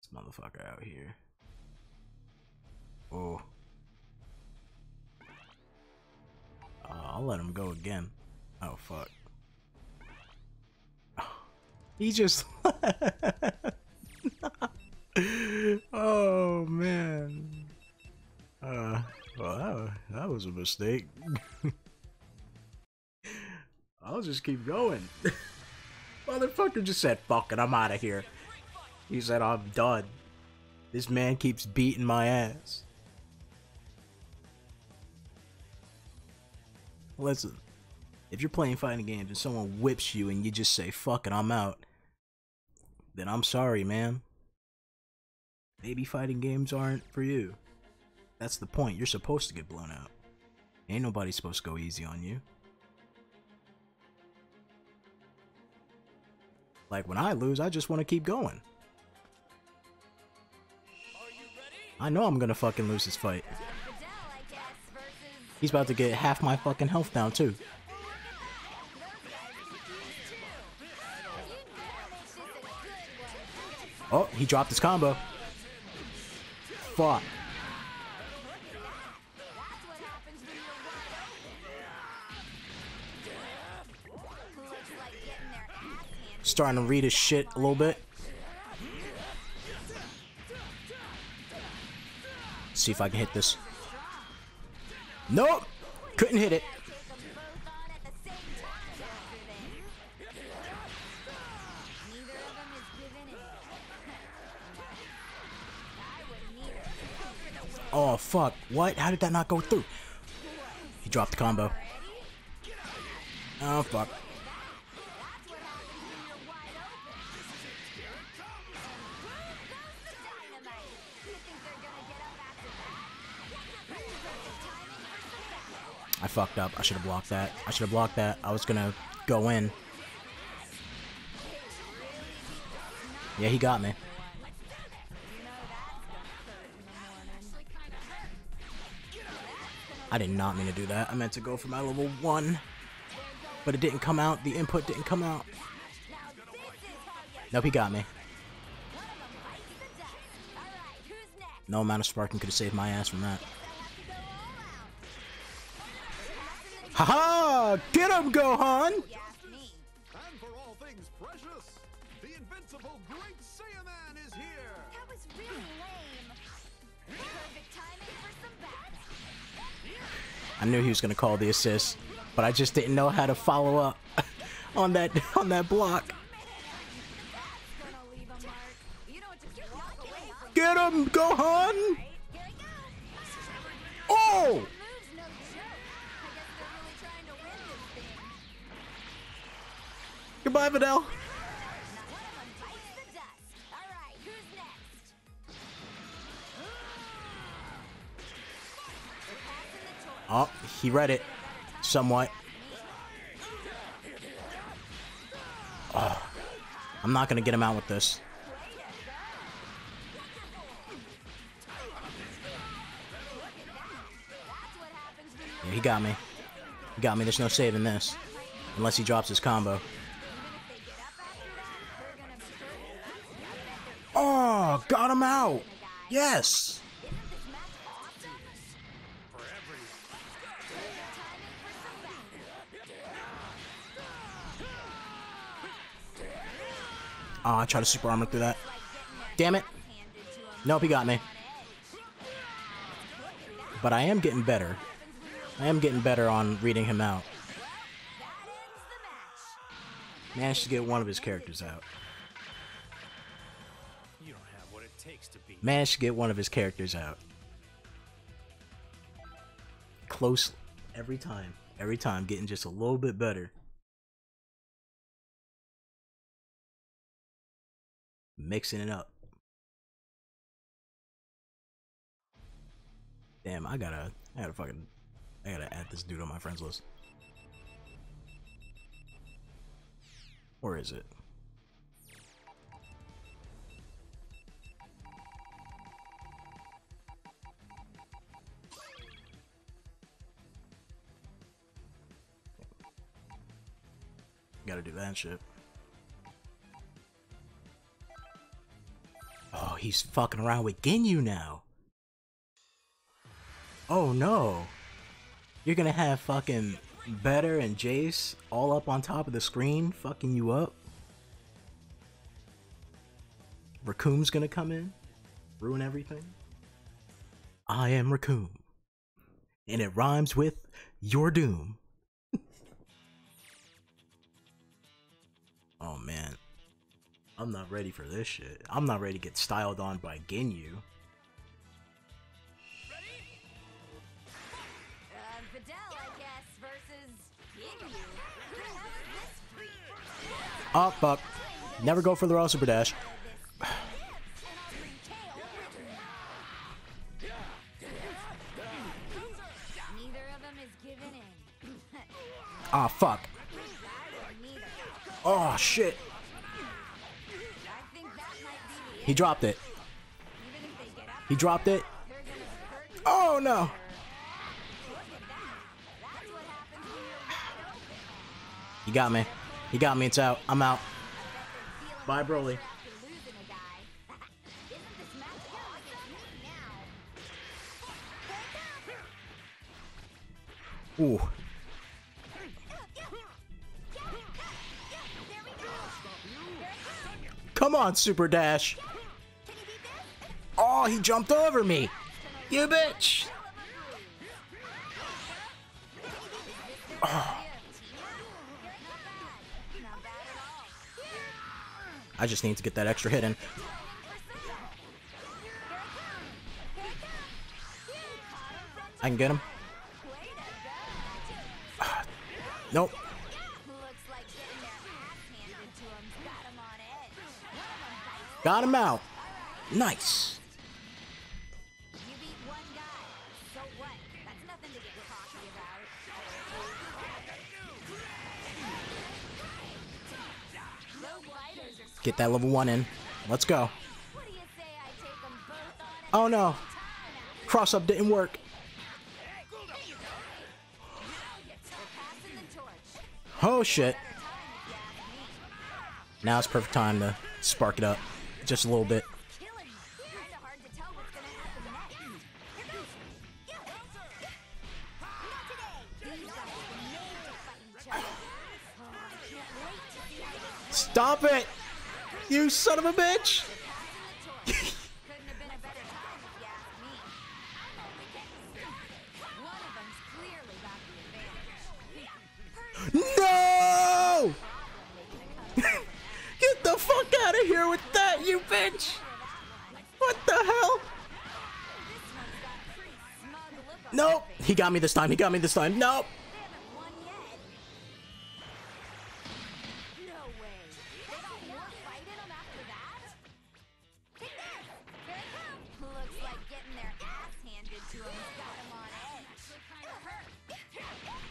This motherfucker out here. Oh. Uh, I'll let him go again. Oh, fuck. He just. oh, man. Uh, well, that, that was a mistake. I'll just keep going. Motherfucker just said, fuck it, I'm out of here. He said, I'm done. This man keeps beating my ass. Listen, if you're playing fighting games and someone whips you and you just say, fuck it, I'm out, then I'm sorry, man. Maybe fighting games aren't for you. That's the point. You're supposed to get blown out. Ain't nobody supposed to go easy on you. Like, when I lose, I just want to keep going. I know I'm gonna fucking lose this fight. He's about to get half my fucking health down too. Oh, he dropped his combo. Fuck. Starting to read his shit a little bit. See if I can hit this. Nope! Couldn't hit it. Oh, fuck. What? How did that not go through? He dropped the combo. Oh, fuck. I fucked up. I should have blocked that. I should have blocked that. I was gonna go in. Yeah, he got me. I did not mean to do that. I meant to go for my level one. But it didn't come out. The input didn't come out. Nope, he got me. No amount of sparking could have saved my ass from that. Haha! Get him, Gohan! Oh, you ask me. And for all things precious, the invincible Great Saiyaman is here! That was really lame. Perfect timing for some backup. I knew he was gonna call the assist, but I just didn't know how to follow up on that on that block. That's gonna leave a mark. You don't just walk away from Get him, Gohan! Here we go. Oh! The torch. Oh, he read it. Somewhat. Oh, I'm not gonna get him out with this. Yeah, he got me. He got me. There's no saving this. Unless he drops his combo. Oh, got him out. Yes. Oh, I tried to super armor through that. Damn it. Nope, he got me. But I am getting better. I am getting better on reading him out. Managed to get one of his characters out. Managed to get one of his characters out. Close every time. Every time getting just a little bit better. Mixing it up. Damn, I gotta I gotta fucking I gotta add this dude on my friends list. Or is it? Gotta do that shit. Oh, he's fucking around with Ginyu now. Oh no. You're gonna have fucking Burter and Jeice all up on top of the screen, fucking you up. Recoome's gonna come in, ruin everything. I am Recoome. And it rhymes with your doom. Oh man. I'm not ready for this shit. I'm not ready to get styled on by Ginyu. Videl, I guess, versus Ginyu. Who the hell is this freak? Oh, fuck. Never go for the raw super dash. And I'll Oh, shit. He dropped it. He dropped it. Oh no. He got me. He got me. It's out. I'm out. Bye, Broly. after Come on, Super Dash. Oh, he jumped over me. You bitch. All. I just need to get that extra hit in. I can get him. Ah, nope. Got him out. Nice. Get that level one in. Let's go. Oh no. Cross up didn't work. Oh shit. Now it's perfect time to spark it up. Just a little bit. Stop it! You son of a what's got me this time. He got me this time. Nope.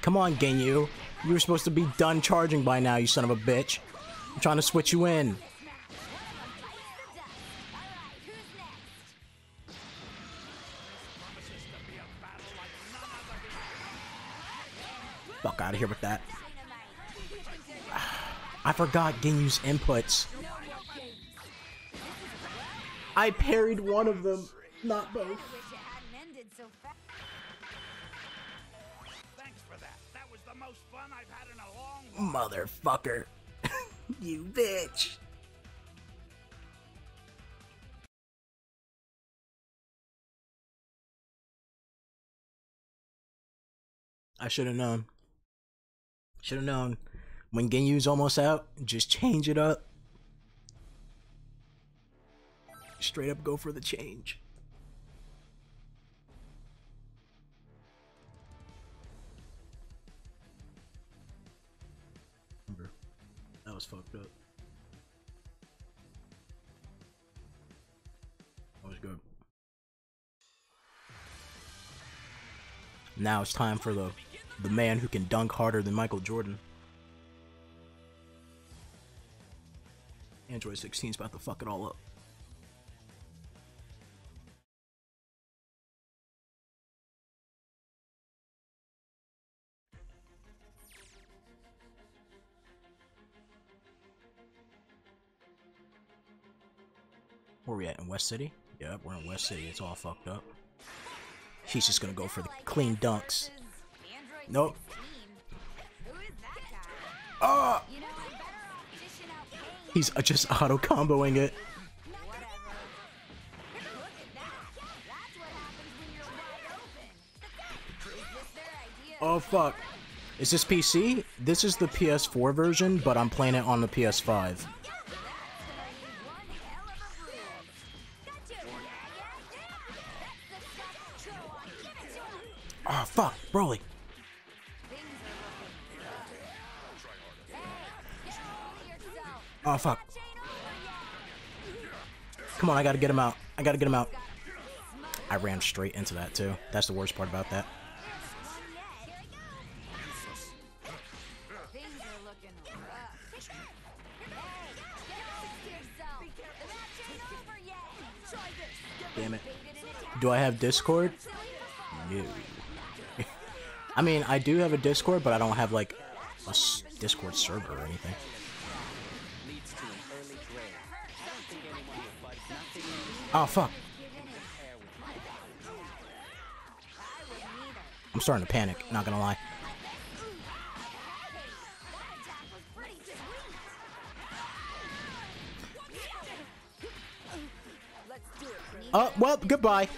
Come on, Ginyu. You were supposed to be done charging by now, you son of a bitch. I'm trying to switch you in. I forgot Ginyu's inputs. I parried one of them, not both. Motherfucker. you bitch. I should have known. Should have known. When Ginyu's almost out, just change it up. Straight up go for the change. That was fucked up. That was good. Now it's time for the the man who can dunk harder than Michael Jordan. Android 16 is about to fuck it all up. Where we at? In West City? Yep, we're in West City. It's all fucked up. He's just gonna go for the clean dunks. Nope. 16. Who is? Ah! He's just auto comboing it. Oh fuck. Is this PC? This is the PS4 version, but I'm playing it on the PS5. That's gonna leave Oh fuck. Come on, I gotta get him out. I gotta get him out. I ran straight into that too. That's the worst part about that. Damn it. Do I have Discord? No. I mean, I do have a Discord, but I don't have like a Discord server or anything. Oh fuck! I'm starting to panic. Not gonna lie. Oh well, goodbye.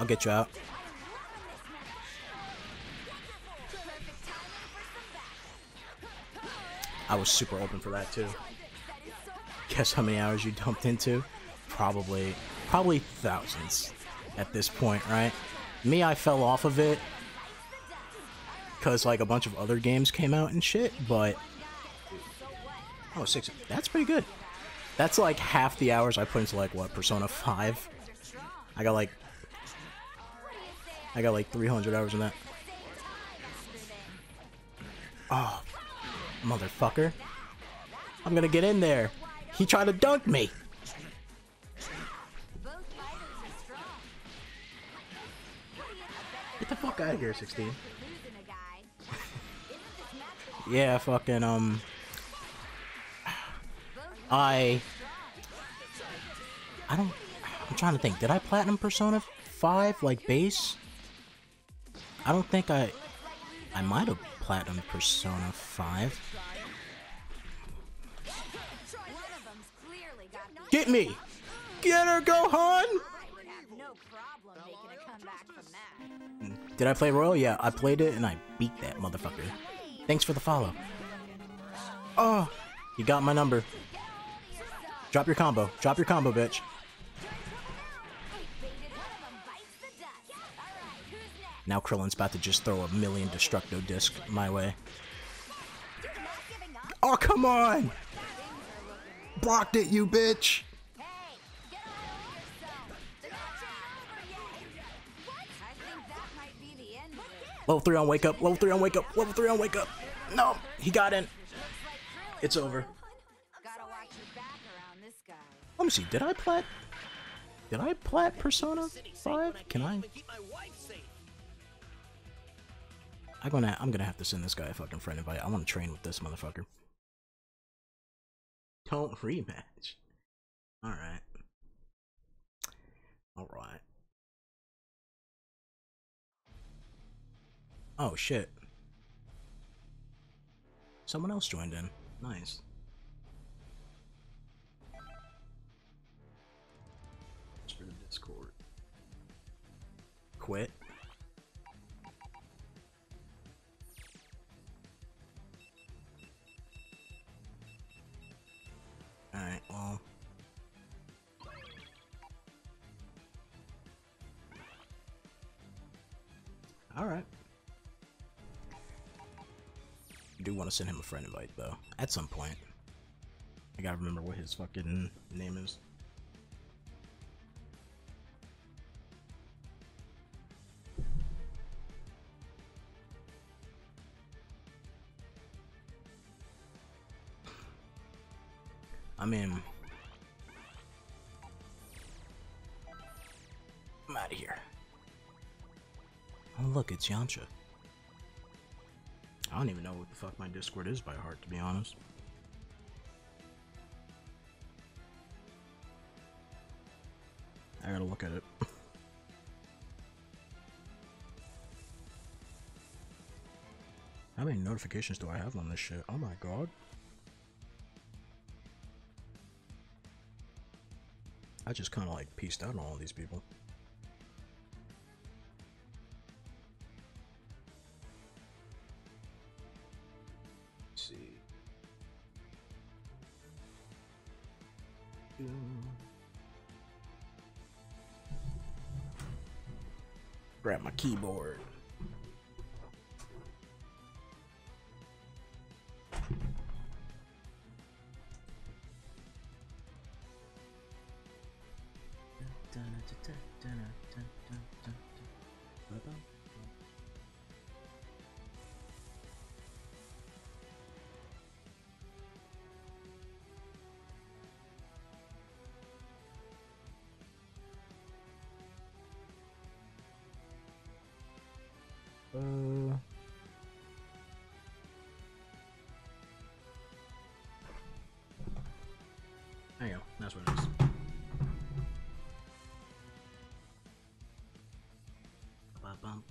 I'll get you out. I was super open for that too. Guess how many hours you dumped into? Probably, probably thousands at this point, right? Me, I fell off of it because like a bunch of other games came out and shit. But oh, six. That's pretty good. That's like half the hours I put into like what Persona Five. I got like, I got like 300 hours in that. Oh, motherfucker! I'm gonna get in there. He tried to dunk me. both fighters are strong. Get the fuck out of here, 16. Losing a guy. Isn't this match Yeah, fucking um I I don't I'm trying to think. Did I platinum Persona 5 like base? I don't think I I might have platinum Persona 5. One of them's clearly got the Get me. Get her Gohan. Did I play Royal? Yeah, I played it and I beat that motherfucker. Thanks for the follow. Oh, you got my number. Drop your combo. Drop your combo, bitch. Now Krillin's about to just throw a million Destructo Disc my way. Oh, come on! Blocked it, you bitch! Level 3 on wake up, level 3 on wake up, level 3 on wake up. No, he got in. It's over. Let me see, did I plat? Did I plat Persona 5? Can I? I'm gonna, I'm gonna have to send this guy a fucking friend invite. I wanna train with this motherfucker. Don't rematch. Alright. Alright. Oh shit. Someone else joined in. Nice. Discord. Quit. Alright, well. Alright. Do want to send him a friend invite, though, at some point. I gotta remember what his fucking name is. I mean, I'm out of here. Oh, look, it's Yamcha. I don't even know what the fuck my Discord is by heart, to be honest. I gotta look at it. How many notifications do I have on this shit? Oh my god. I just kind of like pieced out on all these people. Let's see. Grab my keyboard.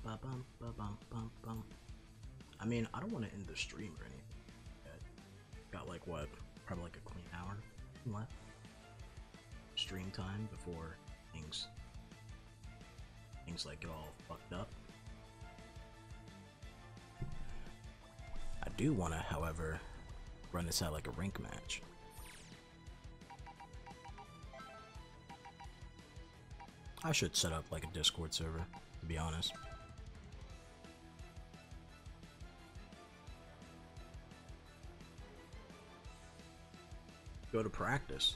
Ba-bum, ba-bum, ba-bum, bum, bum. I mean, I don't want to end the stream or anything. Uh, yet. Got like what? Probably like a clean hour left. Stream time before things things like get all fucked up. I do want to, however, run this out like a rink match. I should set up like a Discord server, to be honest. Go to practice.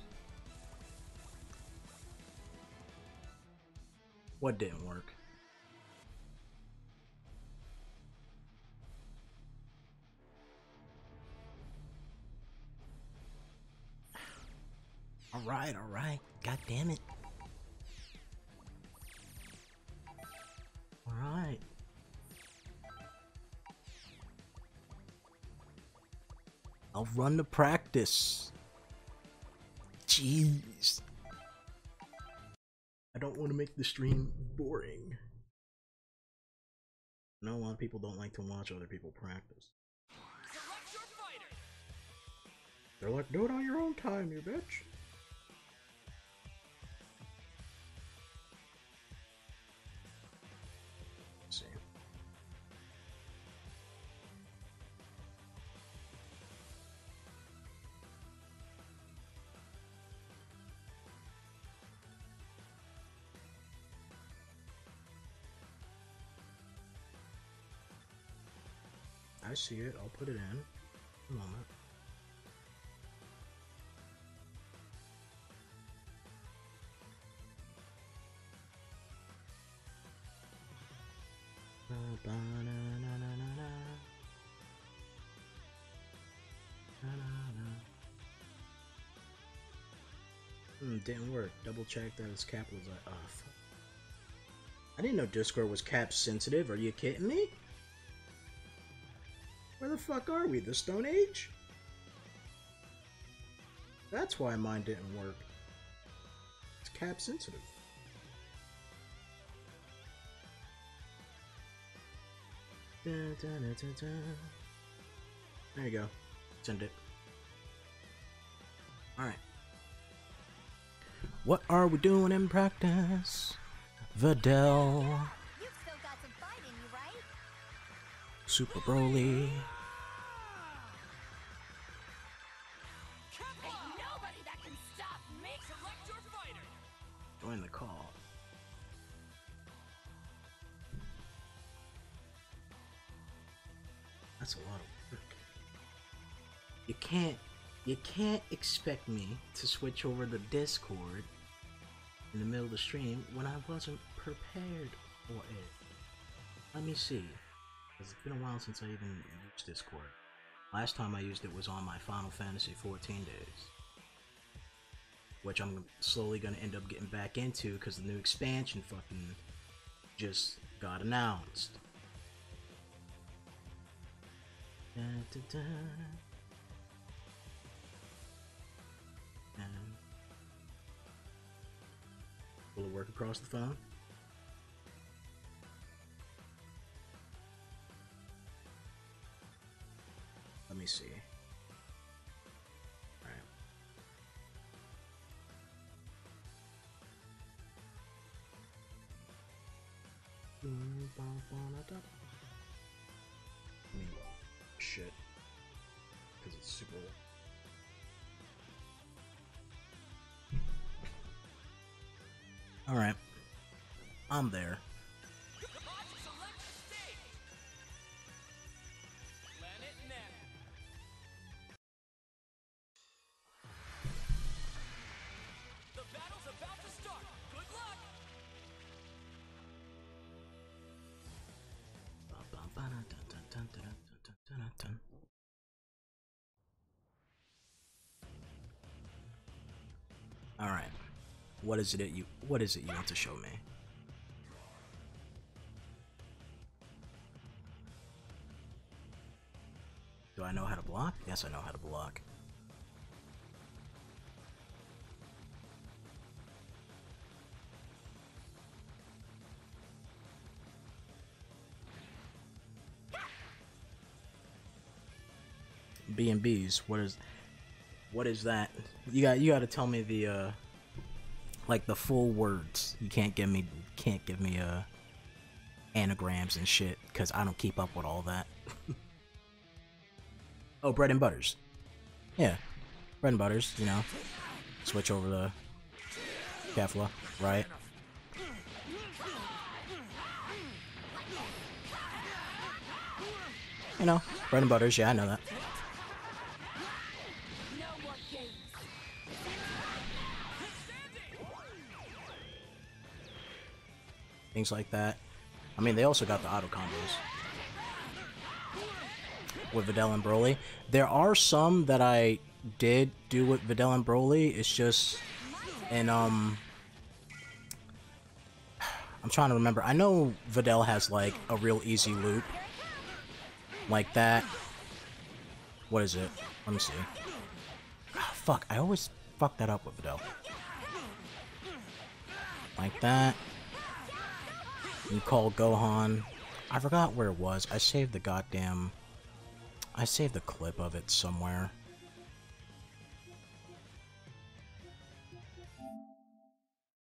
What didn't work? All right, all right. God damn it. All right. I'll run the practice. Jeez. I don't want to make the stream boring. I know a lot of people don't like to watch other people practice. They're like, do it on your own time, you bitch. See it. I'll put it in. A moment. Hmm, didn't work. Double check that it's capitals. Oh, fuck. I didn't know Discord was cap sensitive. Are you kidding me? Where the fuck are we? The Stone Age? That's why mine didn't work. It's cap sensitive. There you go. Send it. Alright. What are we doing in practice? Videl, your Broly. Join the call. That's a lot of work. You can't you can't expect me to switch over the Discord in the middle of the stream when I wasn't prepared for it. Let me see. 'Cause It's been a while since I even used Discord. Last time I used it was on my Final Fantasy 14 days which I'm slowly gonna end up getting back into because the new expansion fucking just got announced. Da, da, da. Will it work across the phone? Let me see. Alright. I mean, shit. Because it's super. Alright. I'm there. What is it you what is it you want to show me? Do I know how to block? Yes, I know how to block. B and B's. What is, what is that? You got you got to tell me the uh, like the full words. You can't give me can't give me uh anagrams and shit because I don't keep up with all that. oh, bread and butters. Yeah, bread and butters. You know, switch over the Kefla, right? You know, bread and butters. Yeah, I know that. Things like that. I mean, they also got the auto combos with Videl and Broly. There are some that I did do with Videl and Broly. It's just, and um, I'm trying to remember. I know Videl has like a real easy loop, like that. What is it? Let me see. Ah, fuck, I always fuck that up with Videl. Like that. You call Gohan. I forgot where it was. I saved the goddamn. I saved the clip of it somewhere.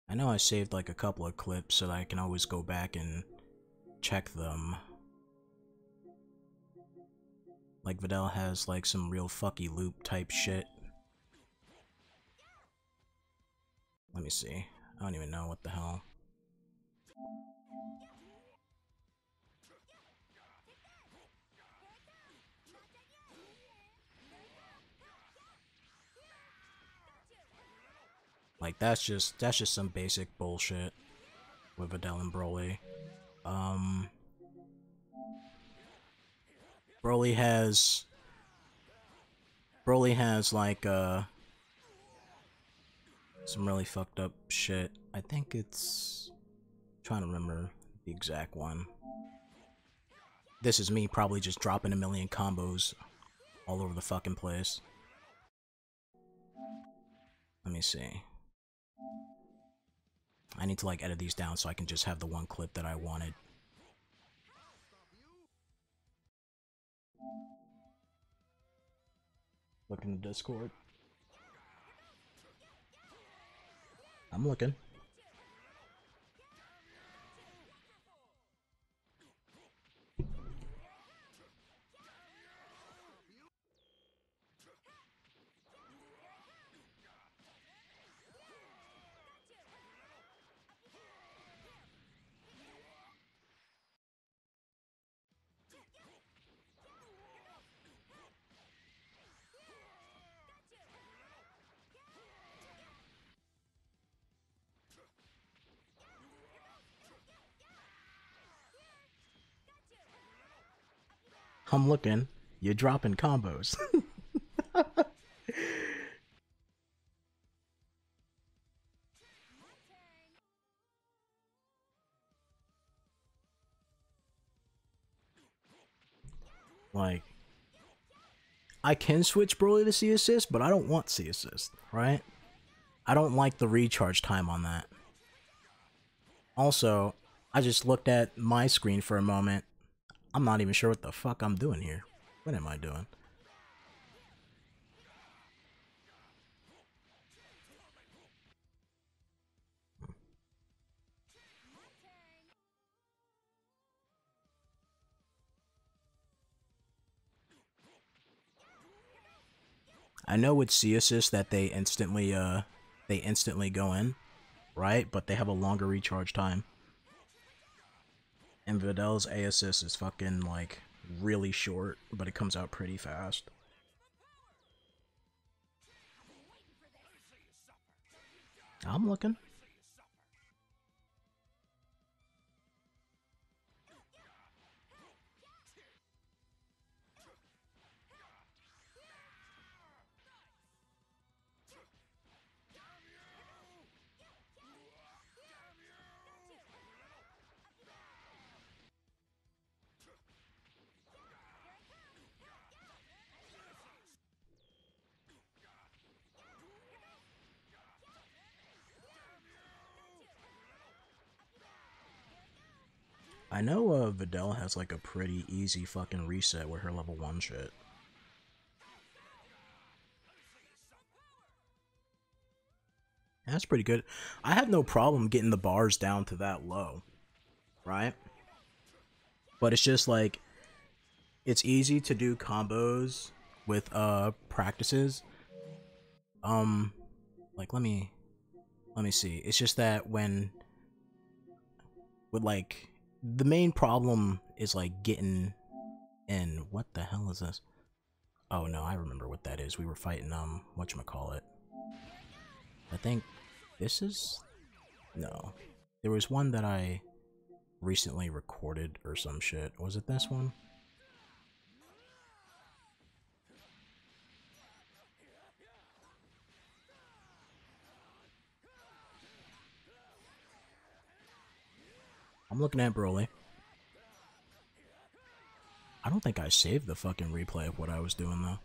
I know I saved like a couple of clips so that I can always go back and check them. Like Videl has like some real fucky loop type shit. Let me see. I don't even know what the hell. Like that's just that's just some basic bullshit with Videl and Broly. Um Broly has Broly has like uh some really fucked up shit. I think it's trying to remember the exact one. This is me probably just dropping a million combos all over the fucking place. Let me see. I need to like edit these down so I can just have the one clip that I wanted. Look in the Discord. I'm looking. I'm looking. You're dropping combos. like, I can switch Broly to C assist, but I don't want C assist, right? I don't like the recharge time on that. Also, I just looked at my screen for a moment. I'm not even sure what the fuck I'm doing here. What am I doing? I know with C assist that they instantly uh they instantly go in, right? But they have a longer recharge time. And Videl's A assist is fucking like really short, but it comes out pretty fast. I'm looking. I know uh, Videl has like a pretty easy fucking reset with her level 1 shit. That's pretty good. I have no problem getting the bars down to that low, right? But it's just like it's easy to do combos with uh practices. Um like let me let me see. It's just that when with like the main problem is like getting in what the hell is this? Oh no, I remember what that is. We were fighting um whatchamacallit. I think this is no. There was one that I recently recorded or some shit. Was it this one? I'm looking at Broly. I don't think I saved the fucking replay of what I was doing though.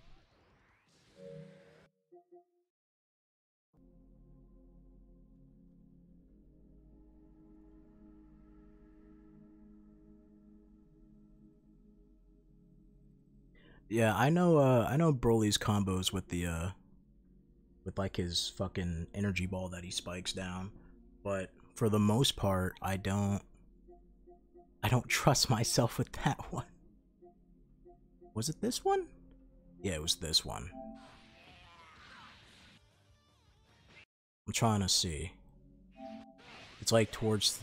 Yeah, I know uh I know Broly's combos with the uh with like his fucking energy ball that he spikes down, but for the most part I don't I don't trust myself with that one. Was it this one? Yeah, it was this one. I'm trying to see. It's like towards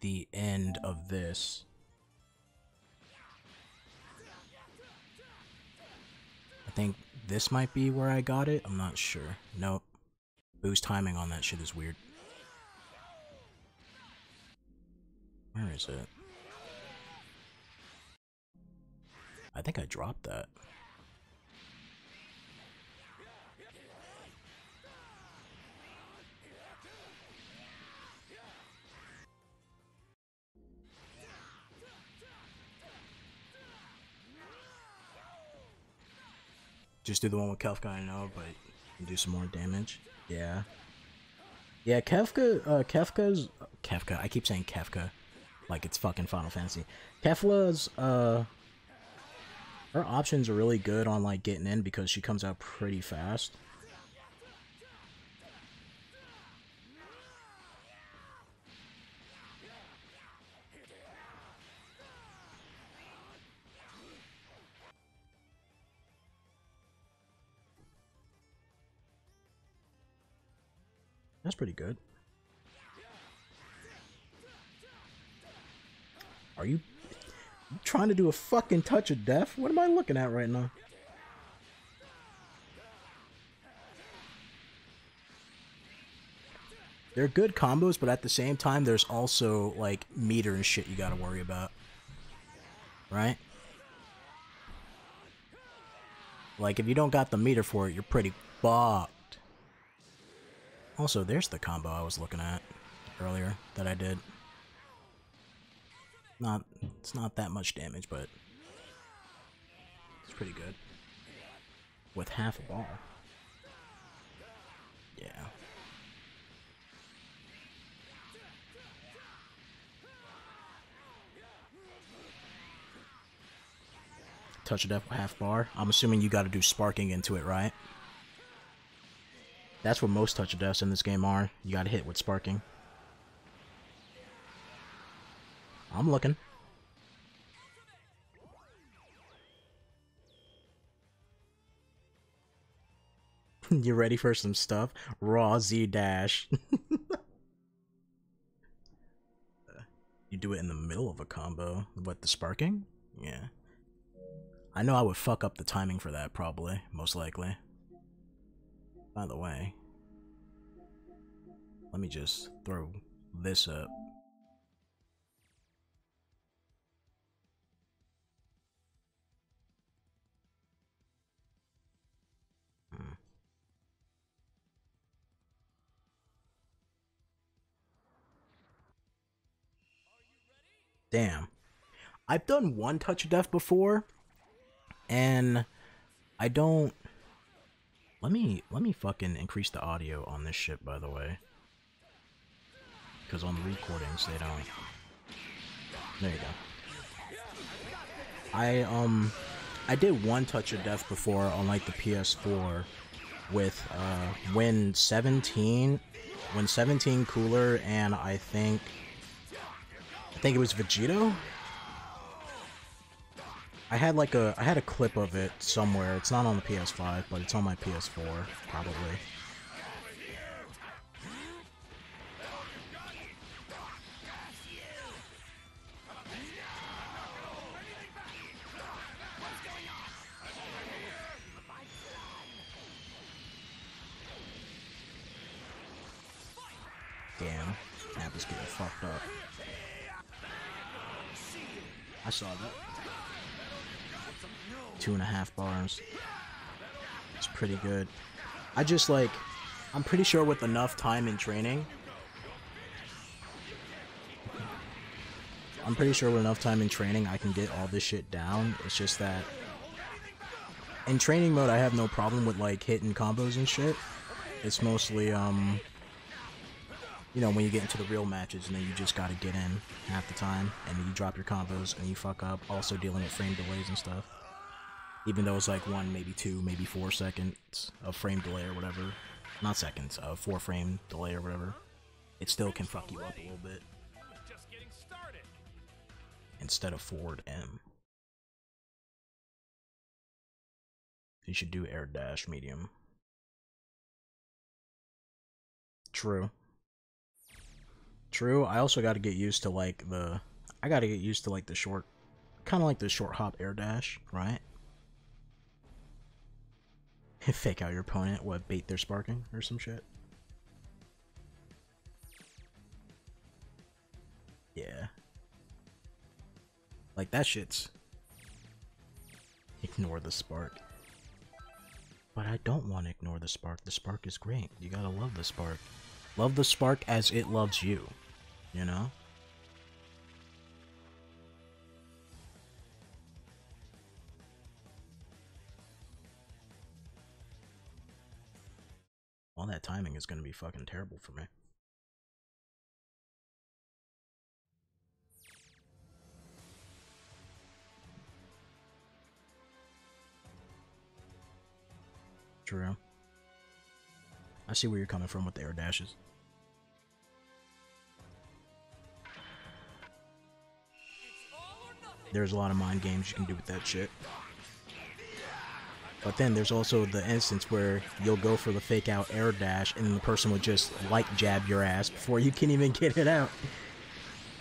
the end of this. I think this might be where I got it. I'm not sure. Nope. Boost timing on that shit is weird. Where is it? I think I dropped that. Just do the one with Kefka, I know, but do some more damage. Yeah. Yeah, Kefka, uh, Kefka's, Kefka, I keep saying Kefka, like it's fucking Final Fantasy. Kefla's, uh, her options are really good on like getting in because she comes out pretty fast. That's pretty good. Are you trying to do a fucking touch of death? What am I looking at right now? They're good combos, but at the same time, there's also, like, meter and shit you gotta worry about. Right? Like, if you don't got the meter for it, you're pretty fucked. Also, there's the combo I was looking at earlier that I did. Not, it's not that much damage, but it's pretty good. With half a bar. Yeah. Touch death with half bar. I'm assuming you gotta do sparking into it, right? That's what most touch of deaths in this game are. You gotta hit with sparking. I'm looking. you ready for some stuff? Raw Z dash. you do it in the middle of a combo. What, the sparking? Yeah. I know I would fuck up the timing for that, probably. Most likely. By the way, let me just throw this up. Damn. I've done one touch of death before, and I don't. Let me let me fucking increase the audio on this shit. By the way, because on the recordings they don't There you go. I um I did one touch of death before on like the PS4 with uh when 17 when 17 cooler and I think think it was Vegito. I had like a I had a clip of it somewhere. It's not on the PS5, but it's on my PS4 probably. Pretty good. I just like, I'm pretty sure with enough time in training, I'm pretty sure with enough time in training, I can get all this shit down. It's just that in training mode, I have no problem with like hitting combos and shit. It's mostly, um, you know, when you get into the real matches and then you just gotta get in half the time and you drop your combos and you fuck up, also dealing with frame delays and stuff. Even though it's like one, maybe two, maybe four seconds of frame delay or whatever. Not seconds, uh, four frame delay or whatever. It still can fuck you up a little bit. Instead of forward M. You should do air dash medium. True. True. I also got to get used to like the. I got to get used to like the short, kind of like the short hop air dash, right? Fake out your opponent, what bait they're sparking or some shit. Yeah. Like that shit's. Ignore the spark. But I don't want to ignore the spark. The spark is great. You gotta love the spark. Love the spark as it loves you. You know? All that timing is gonna be fucking terrible for me. True. I see where you're coming from with the air dashes. There's a lot of mind games you can do with that shit. But then there's also the instance where you'll go for the fake out air dash and the person will just light jab your ass before you can even get it out.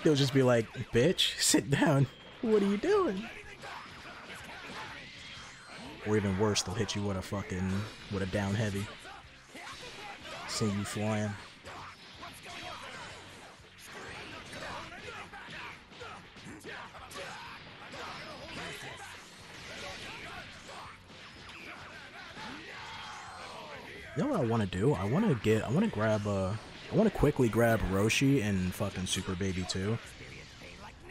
They'll just be like, bitch, sit down. What are you doing? Or even worse, they'll hit you with a fucking, with a down heavy. Send you flying. You know what I want to do? I want to get, I want to grab, uh, I want to quickly grab Roshi and fucking Super Baby 2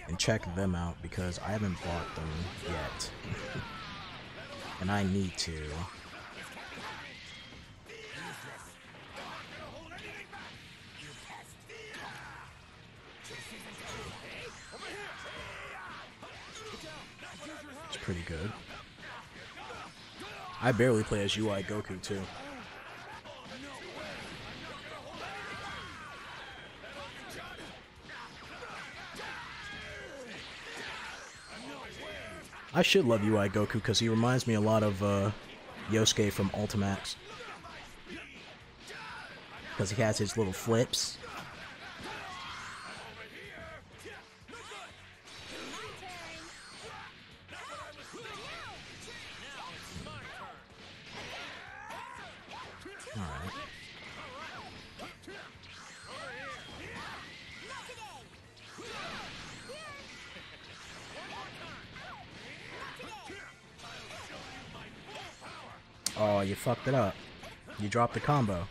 and check them out because I haven't bought them yet. and I need to. It's pretty good. I barely play as UI Goku too. I should love UI Goku because he reminds me a lot of uh, Yosuke from Ultimax. Because he has his little flips. Fucked it up. You dropped the combo.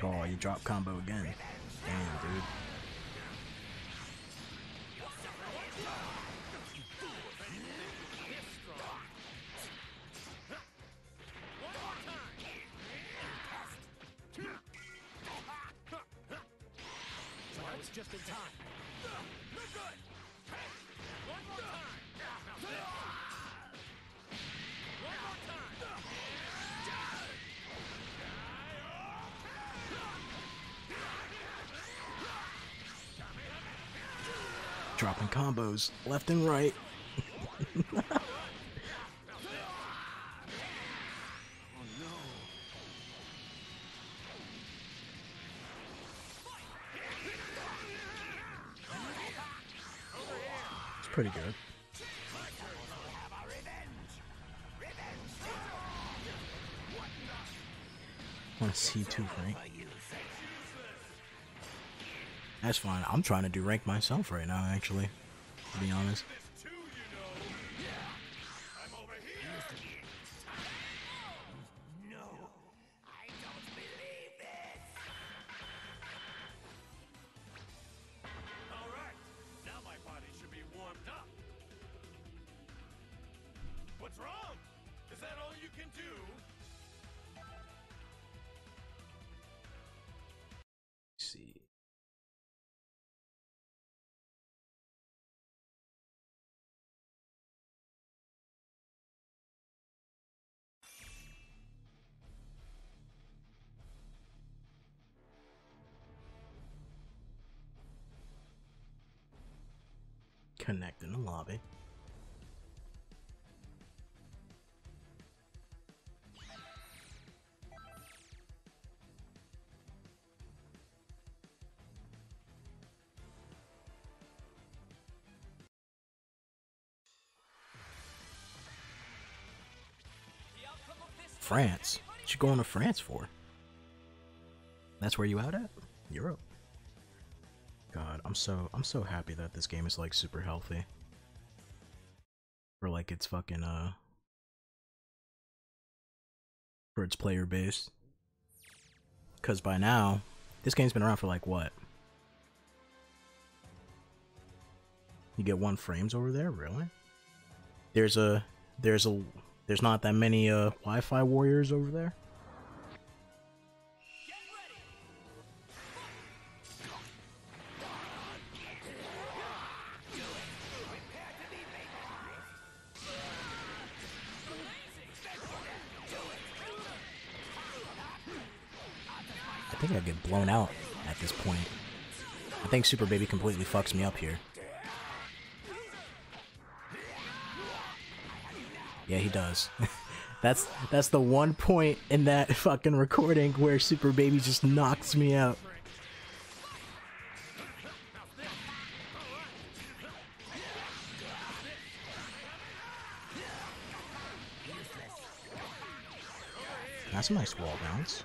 Oh, you dropped combo again. Combos left and right. Pretty good. want to see two rank. That's fine. I'm trying to do rank myself right now, actually. To be honest. Connect in the lobby. France? What you going to France for? That's where you out at? Europe. God, I'm so I'm so happy that this game is like super healthy. For like its fucking uh for its player base. Cause by now, this game's been around for like what? You get one frames over there, really? There's a there's a there's not that many uh Wi-Fi warriors over there. Think I get blown out at this point. I think Super Baby completely fucks me up here. Yeah, he does. that's that's the one point in that fucking recording where Super Baby just knocks me out. That's a nice wall bounce.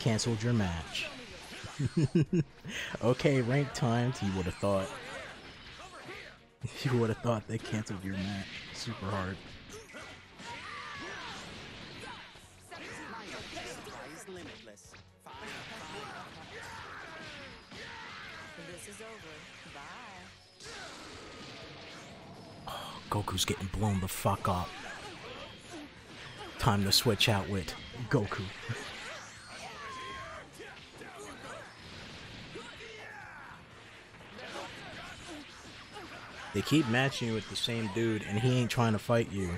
Canceled your match. okay, rank timed. You would have thought. You would have thought they canceled your match. Super hard. Bye. Goku's getting blown the fuck up. Time to switch out with Goku. keep matching you with the same dude, and he ain't trying to fight you.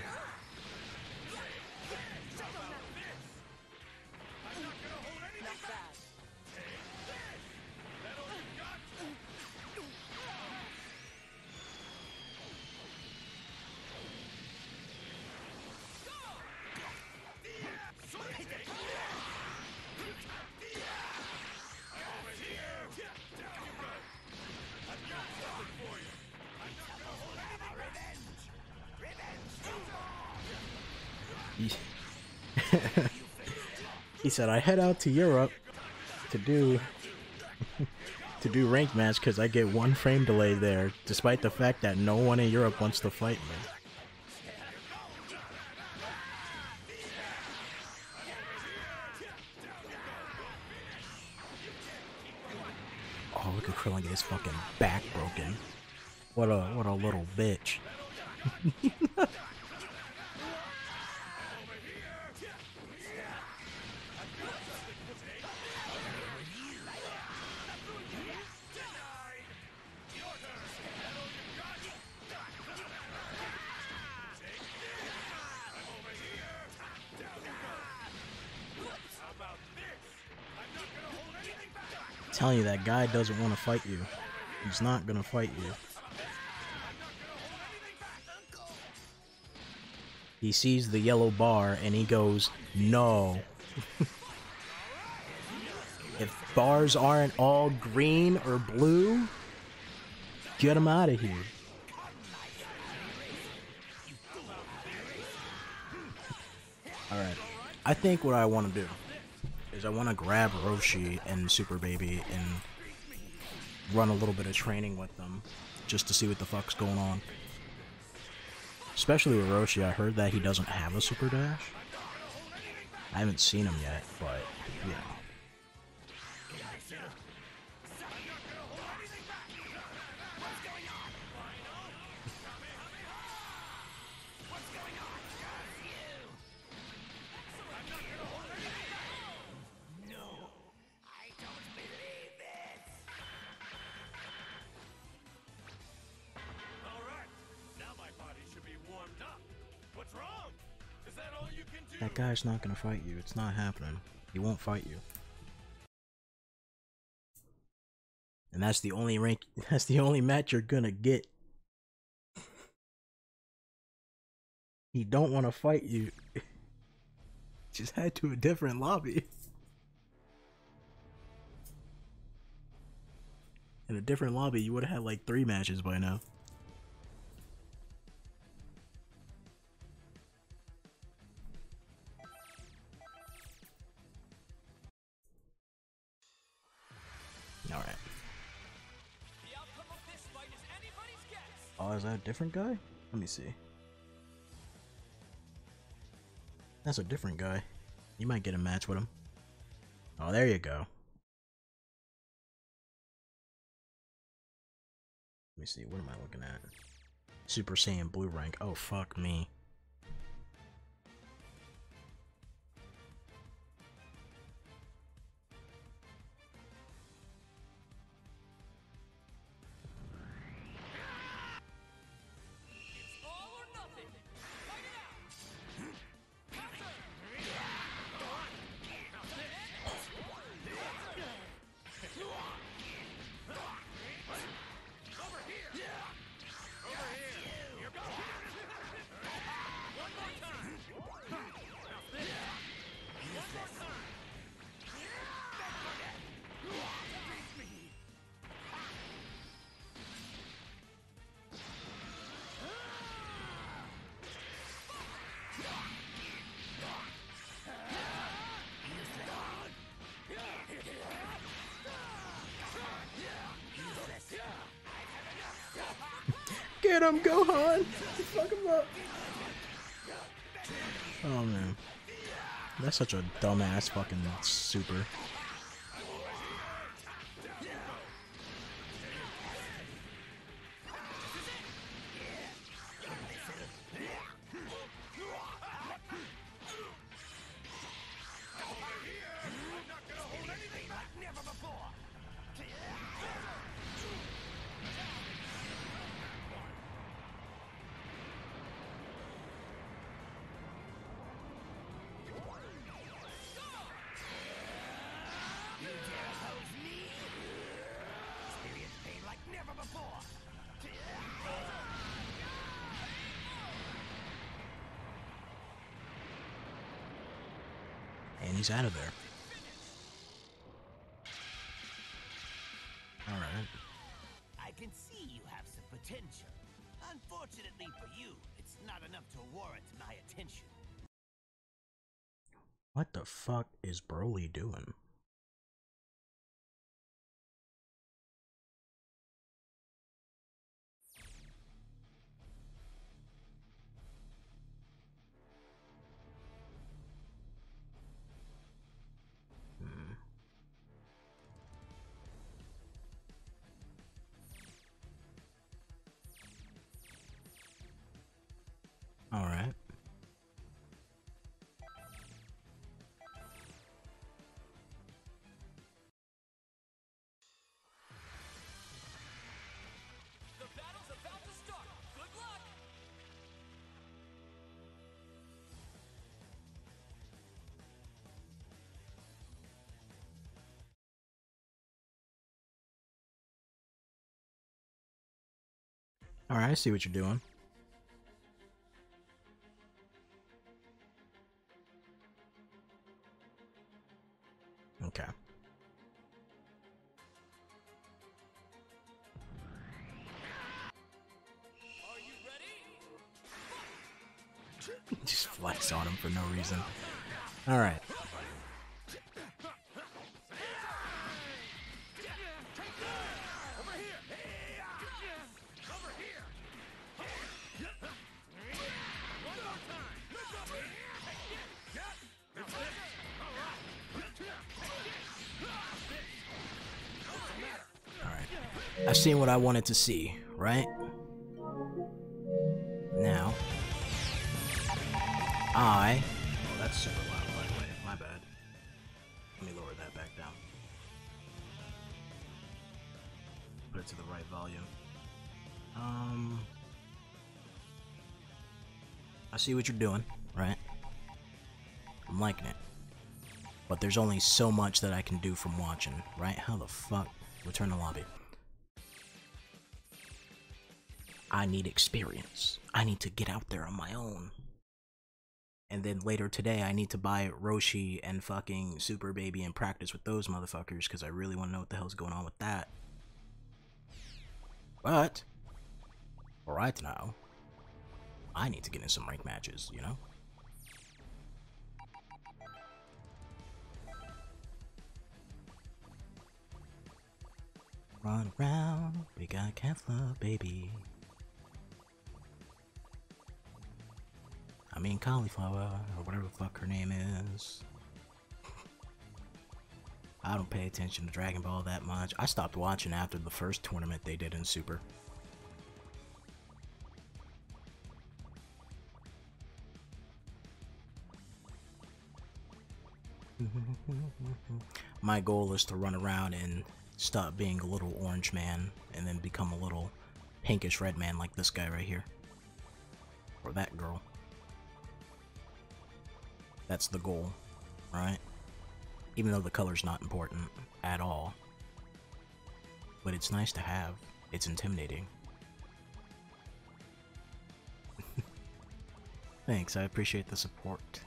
Said, I head out to Europe to do to do ranked match because I get one frame delay there, despite the fact that no one in Europe wants to fight me. Oh, look at Krillin get his fucking back broken. What a what a little bitch. telling you that guy doesn't want to fight you. He's not gonna fight you. He sees the yellow bar and he goes, no. if bars aren't all green or blue, get him out of here. Alright. I think what I want to do is I want to grab Roshi and Super Baby and run a little bit of training with them just to see what the fuck's going on. Especially with Roshi, I heard that he doesn't have a Super Dash. I haven't seen him yet, but, you guy's not gonna fight you. It's not happening. He won't fight you. And that's the only rank that's the only match you're gonna get. He don't wanna fight you. Just head to a different lobby. In a different lobby, you would have had like three matches by now. Different guy? Let me see. That's a different guy. You might get a match with him. Oh, there you go. Let me see, what am I looking at? Super Saiyan Blue rank. Oh, fuck me. Get him, Gohan! Fuck him up! Oh man. That's such a dumbass fucking super. He's out of there. All right, I see what you're doing. Okay. Just flex on him for no reason. All I've seen what I wanted to see, right? Now, I. Oh, that's super loud, by the way. My bad. Let me lower that back down. Put it to the right volume. Um. I see what you're doing, right? I'm liking it. But there's only so much that I can do from watching, right? How the fuck? Return to lobby. I need experience. I need to get out there on my own. And then later today, I need to buy Roshi and fucking Super Baby and practice with those motherfuckers because I really want to know what the hell's going on with that. But, right now, I need to get in some rank matches, you know? Run around, we got Kefla, baby. I mean cauliflower, or whatever the fuck her name is. I don't pay attention to Dragon Ball that much. I stopped watching after the first tournament they did in Super. My goal is to run around and stop being a little orange man and then become a little pinkish red man like this guy right here. Or that girl. That's the goal, right? Even though the color's not important at all. But it's nice to have. It's intimidating. Thanks, I appreciate the support.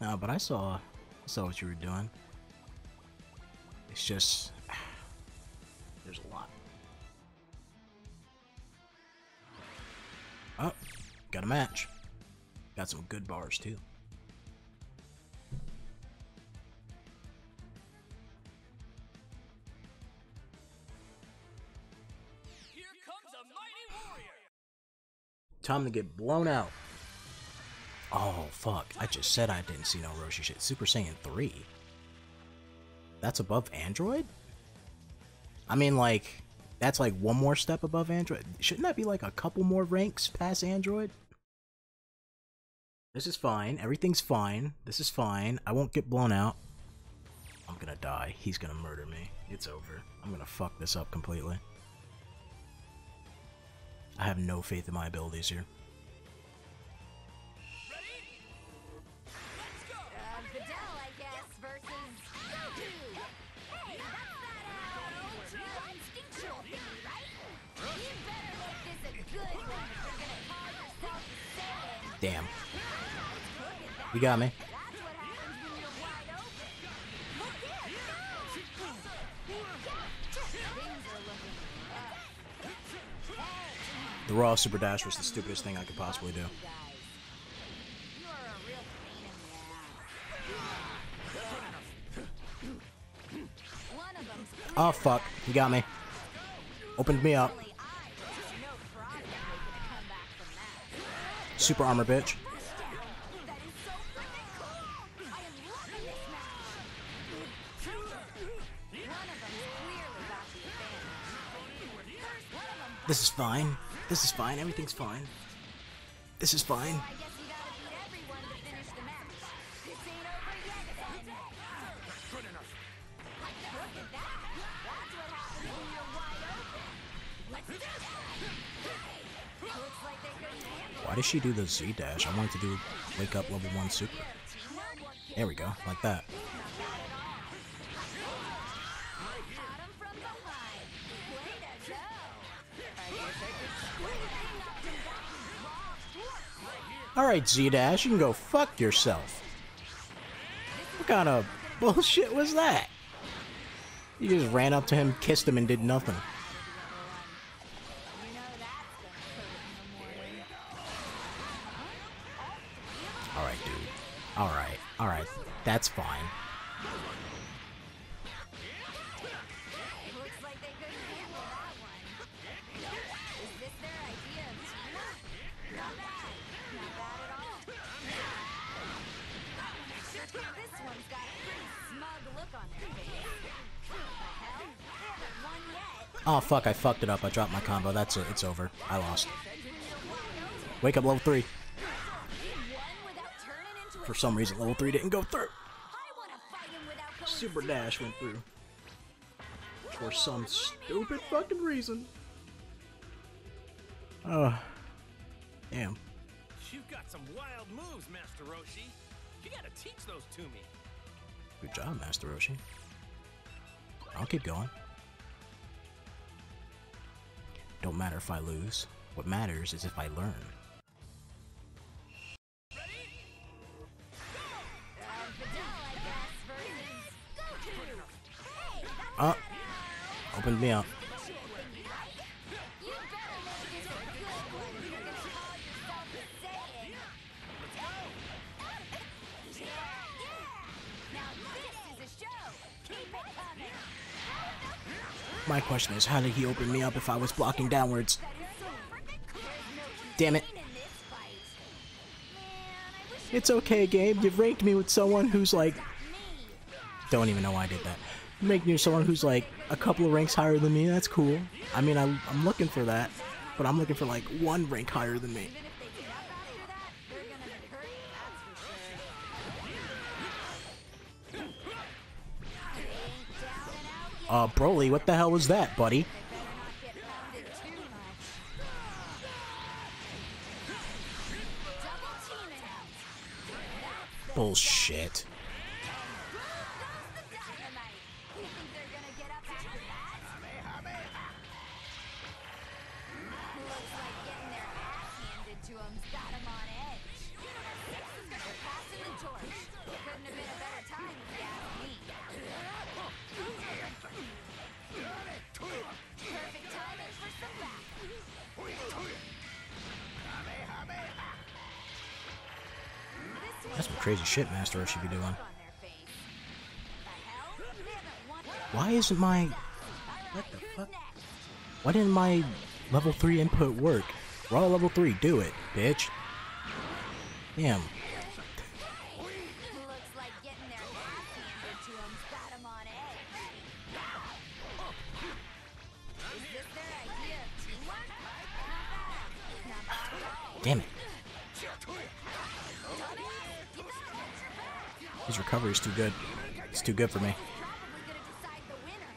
No, but I saw, I saw what you were doing. It's just, there's a lot. Oh, got a match. Got some good bars too. Here comes a mighty warrior. Time to get blown out. Oh, fuck. I just said I didn't see no Roshi shit. Super Saiyan 3. That's above Android? I mean, like, that's like one more step above Android. Shouldn't that be like a couple more ranks past Android? This is fine. Everything's fine. This is fine. I won't get blown out. I'm gonna die. He's gonna murder me. It's over. I'm gonna fuck this up completely. I have no faith in my abilities here. Damn. You got me. The Raw Super Dash was the stupidest thing I could possibly do. Oh fuck, you got me. Opened me up. Super armor bitch. This is fine. This is fine. Everything's fine. This is fine. I guess you gotta beat everyone to finish the match. This ain't over yet, then. Good enough. Look at that. That's what happens when you're wide open. Let's do this. Looks like they couldn't handle Why does she do the Z dash? I wanted to do wake up level one super. There we go, like that. Alright, Z dash, you can go fuck yourself. What kind of bullshit was that? You just ran up to him, kissed him, and did nothing. Alright, dude. Alright, alright. That's fine. Oh fuck, I fucked it up. I dropped my combo. That's it. It's over. I lost. Wake up level 3. He won without turning into a For some reason, level 3 didn't go through. I wanna fight him without going Super Dash went through. For some stupid fucking reason. Oh. Damn. You've got some wild moves, Master Roshi. You gotta teach those to me. Good job, Master Roshi. I'll keep going. Don't matter if I lose. What matters is if I learn. Videl, I guess, versus Goku. Hey, that's Uh, opened me up. My question is, how did he open me up if I was blocking downwards? Damn it. It's okay, Gabe. You've ranked me with someone who's like... Don't even know why I did that. Make me someone who's like a couple of ranks higher than me. That's cool. I mean, I'm, I'm looking for that, but I'm looking for like one rank higher than me. Uh, Broly, what the hell was that, buddy? They crazy shit Master Roshi should be doing. on their face. The hell? They haven't won Why isn't my... What the fuck? Why didn't my level 3 input work? We're all level 3. Do it, bitch. Damn. Looks like His recovery's too good. It's too good for me. Probably gonna decide the winner.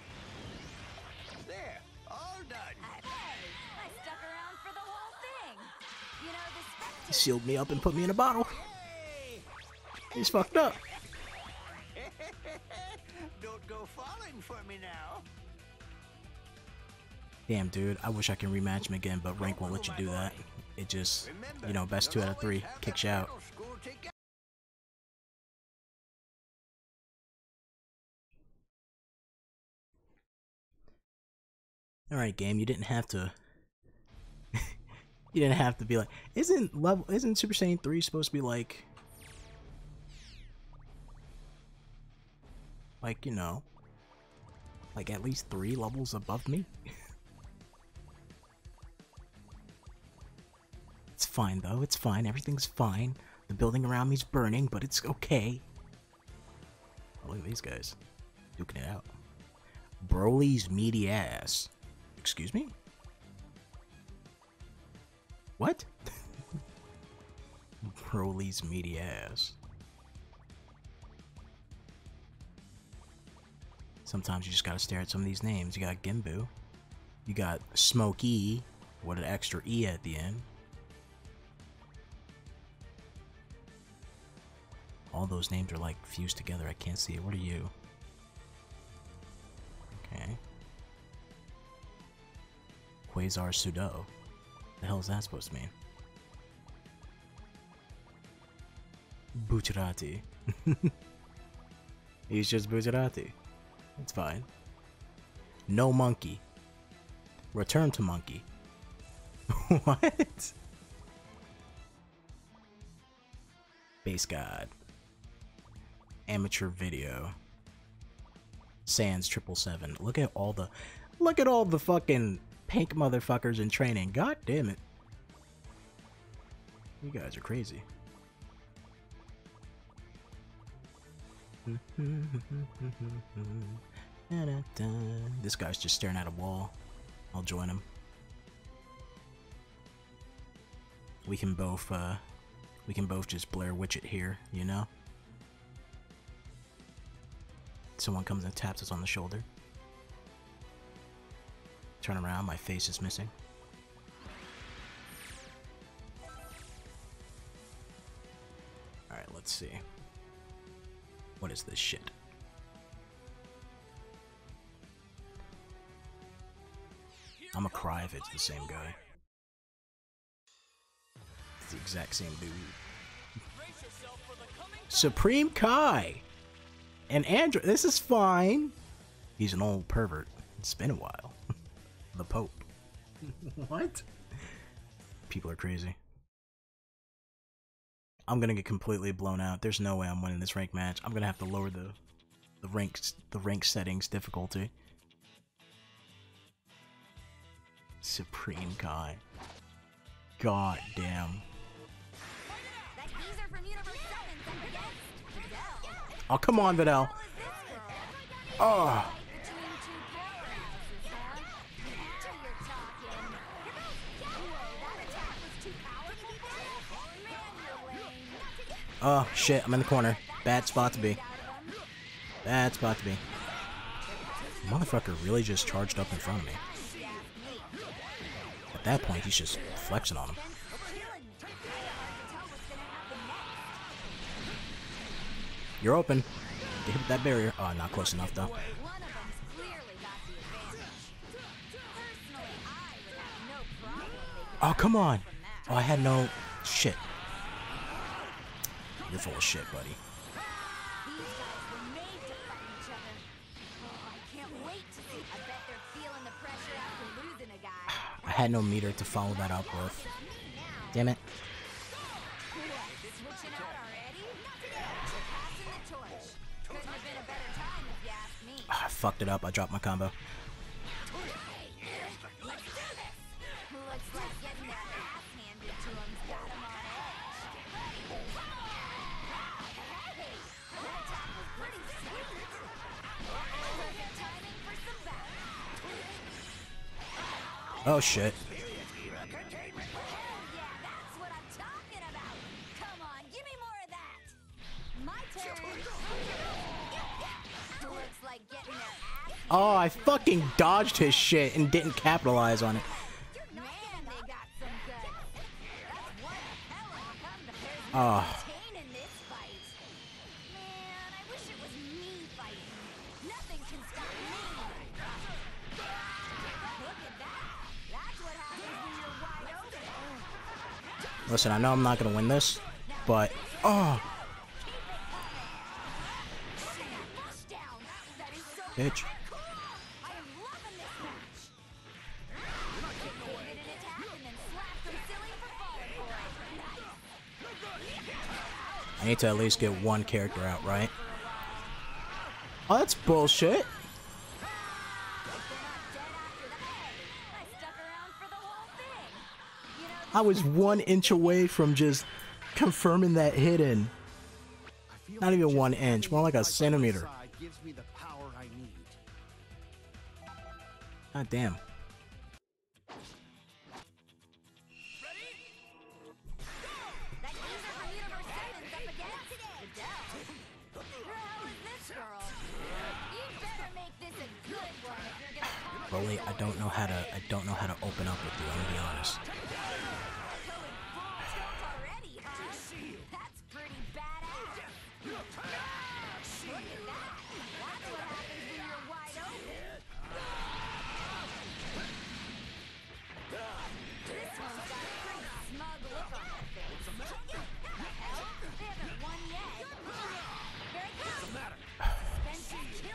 There, all done. I, I stuck around for the whole thing. You know, the He sealed me up and put me in a bottle. He's fucked up. Don't go falling for me now. Damn, dude. I wish I can rematch him again, but rank won't let you do that. It just, you know, best two out of three kicks you out. Final score together. All right, game. You didn't have to. you didn't have to be like. Isn't level? Isn't Super Saiyan three supposed to be like? Like you know. Like at least three levels above me. it's fine though. It's fine. Everything's fine. The building around me's burning, but it's okay. Oh, look at these guys, duking it out. Broly's meaty ass. Excuse me? What? Broly's meaty ass. Sometimes you just gotta stare at some of these names. You got Gimbu. You got Smokey with an extra E at the end. All those names are like fused together. I can't see it. What are you? Okay. Quasar Sudo. The hell is that supposed to mean? Bucciarati. He's just Bucciarati. It's fine. No monkey. Return to monkey. what? Base God. Amateur video. Sans triple seven. Look at all the look at all the fucking pink motherfuckers in training. God damn it. You guys are crazy. This guy's just staring at a wall. I'll join him. We can both, uh, we can both just Blair Witch it here, you know? Someone comes and taps us on the shoulder. Turn around, my face is missing. Alright, let's see. What is this shit? I'm gonna cry if it's the same guy. It's the exact same dude. Supreme Kai! And Andrew, this is fine. He's an old pervert. It's been a while. The Pope. what? People are crazy. I'm gonna get completely blown out. There's no way I'm winning this rank match. I'm gonna have to lower the the ranks the rank settings difficulty. Supreme Kai. God damn. That geezer from Universe 7's up against Videl. Oh come on, Videl. How is this girl? Oh, oh shit! I'm in the corner. Bad spot to be. Bad spot to be. Motherfucker really just charged up in front of me. At that point, he's just flexing on him. You're open. Get hit that barrier. Oh, not close enough though. Oh, come on. Oh, I had no shit. You're full of shit, buddy. These guys were made to fight each other. Oh, I can't wait to see. I bet they're feeling the pressure after losing a guy. I had no meter to follow that up with. Damn it. Switching out already? Passing the torch. Couldn't have been a better time if you ask me. Ah, I fucked it up. I dropped my combo. Their shit. Oh, I fucking dodged his shit and didn't capitalize on it. Man, Listen, I know I'm not gonna win this, but oh, bitch. I need to at least get one character out, right? Oh, that's bullshit. I was one inch away from just confirming that hidden. Not even one inch, more like a centimeter. God damn. But I don't know how to I don't know how to open up with you, I'm gonna be honest.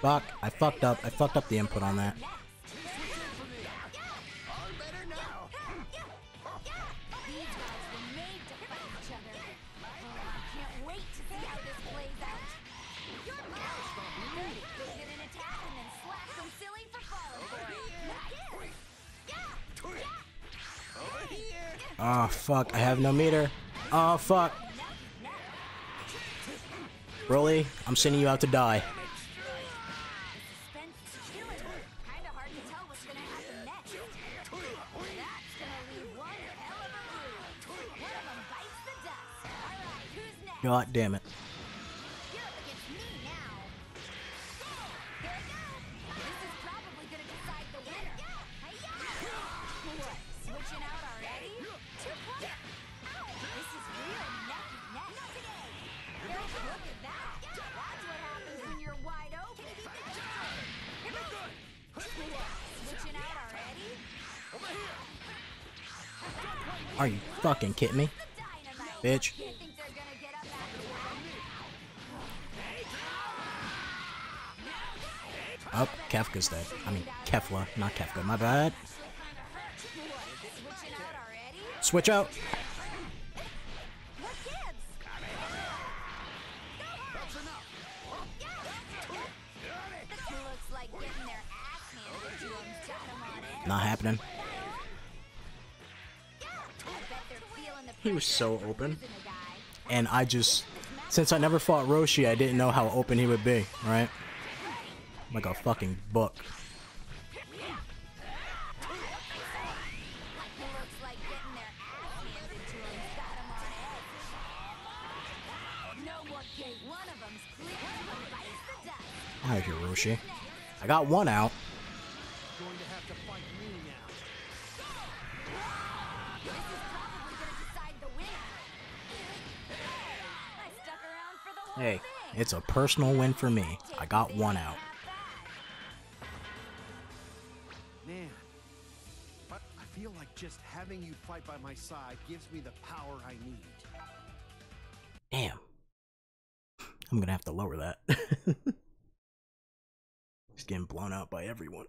Fuck, I fucked up. I fucked up the input on that. Oh fuck, I have no meter. Oh fuck. Broly, I'm sending you out to die. Switching damn it. Are you fucking kidding me? Bitch. Kefka's dead. I mean, Kefla, not Kefka. My bad. Switch out. Not happening. He was so open. And I just, since I never fought Roshi, I didn't know how open he would be, right? Like a fucking. Out here, Roshi. I got one out. Hey, I stuck around for the whole Hey, thing. it's a personal win for me. I got one out. Fight by my side gives me the power I need. Damn. I'm gonna have to lower that. He's getting blown out by everyone.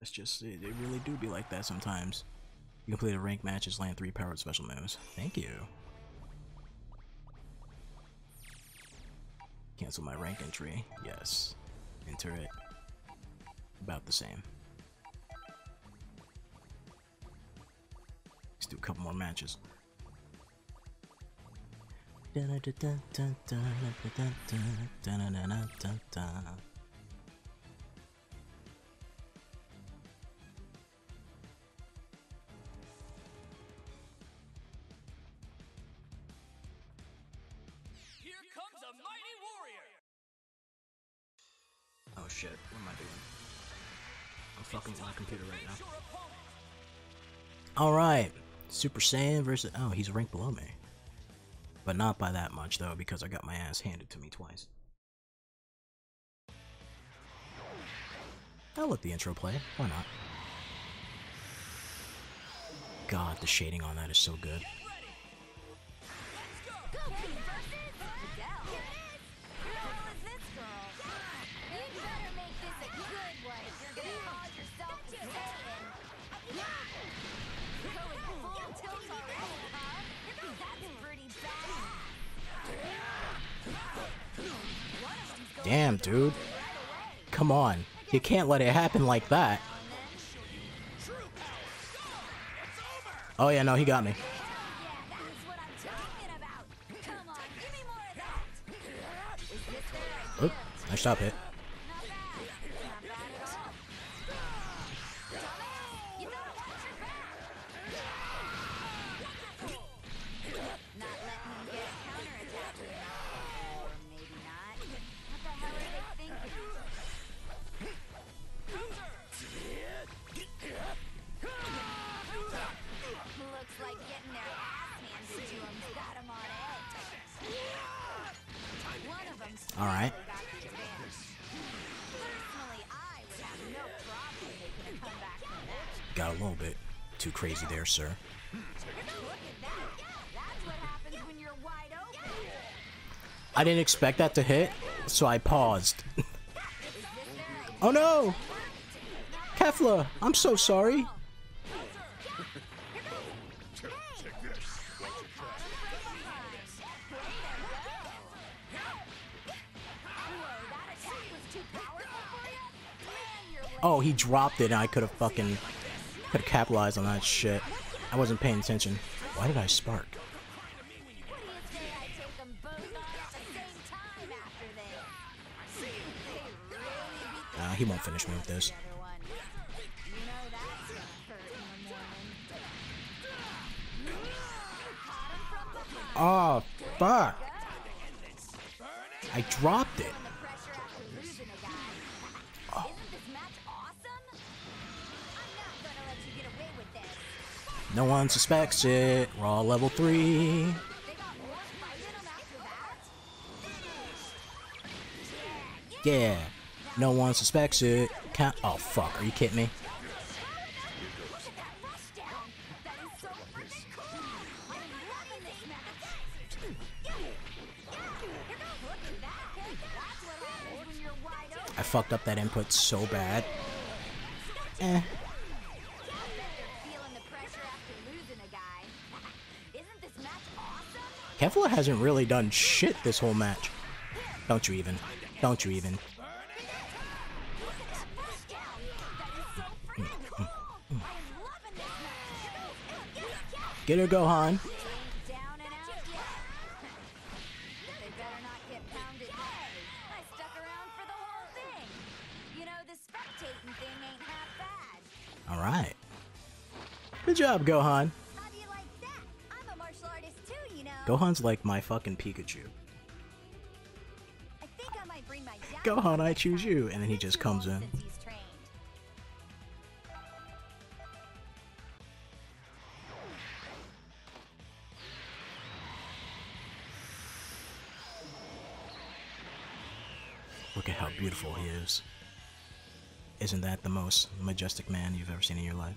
It's just, it, it really do be like that sometimes. You complete a rank matches, land three powered special moves. Thank you. Cancel my rank entry. Yes. Enter it. About the same. Let's do a couple more matches. Super Saiyan versus. Oh, he's ranked below me. But not by that much, though, because I got my ass handed to me twice. I'll let the intro play. Why not? God, the shading on that is so good. Goku Damn, dude. Come on. You can't let it happen like that. Oh, yeah, no, he got me. Yeah, that's what I'm from that. Got a little bit too crazy there, sir. I didn't expect that to hit, so I paused. oh no! Kefla, I'm so sorry. Dropped it and I could have fucking could have capitalized on that shit. I wasn't paying attention. Why did I spark? Uh, he won't finish me with this. Oh, fuck. I dropped it. No one suspects it. We're all level 3. They got more fight in them after that? Yeah. No one suspects it. Count. Oh, fuck. Are you kidding me? I fucked up that input so bad. Eh. Kefla hasn't really done shit this whole match. Don't you even. Don't you even. Get her, Gohan. Bad. Alright. Good job, Gohan. Gohan's like my fucking Pikachu. I think I might bring my Gohan, I choose you. And then he just comes in. since he's trained. Look at how beautiful he is. Isn't that the most majestic man you've ever seen in your life?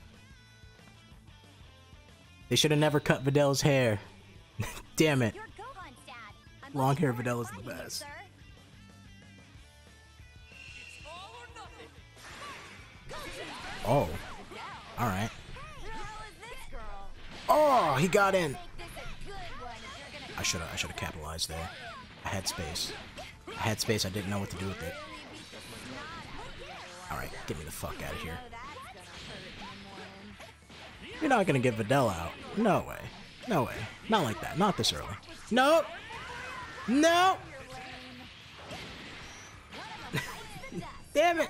They should have never cut Videl's hair. Damn it. You're Gohan's dad. I'm Long hair forward Videl is the best. sir. It's all or nothing. Oh. Alright. Hey, how is this girl? Oh, he got in. Make this a good one if you're gonna I should have I should have capitalized there. I had space. I had space, I didn't know what to do with it. really beat the snot out of the other one. Alright, get me the fuck out of here. know that's gonna hurt in the morning. You're not gonna get Videl out. No way. No way. Not like that. Not this early. No! No! Damn it!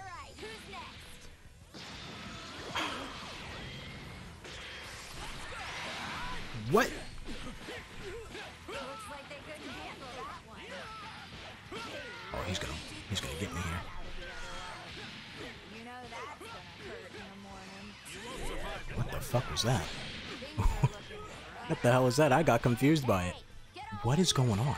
Was that? I got confused by it. What is going on?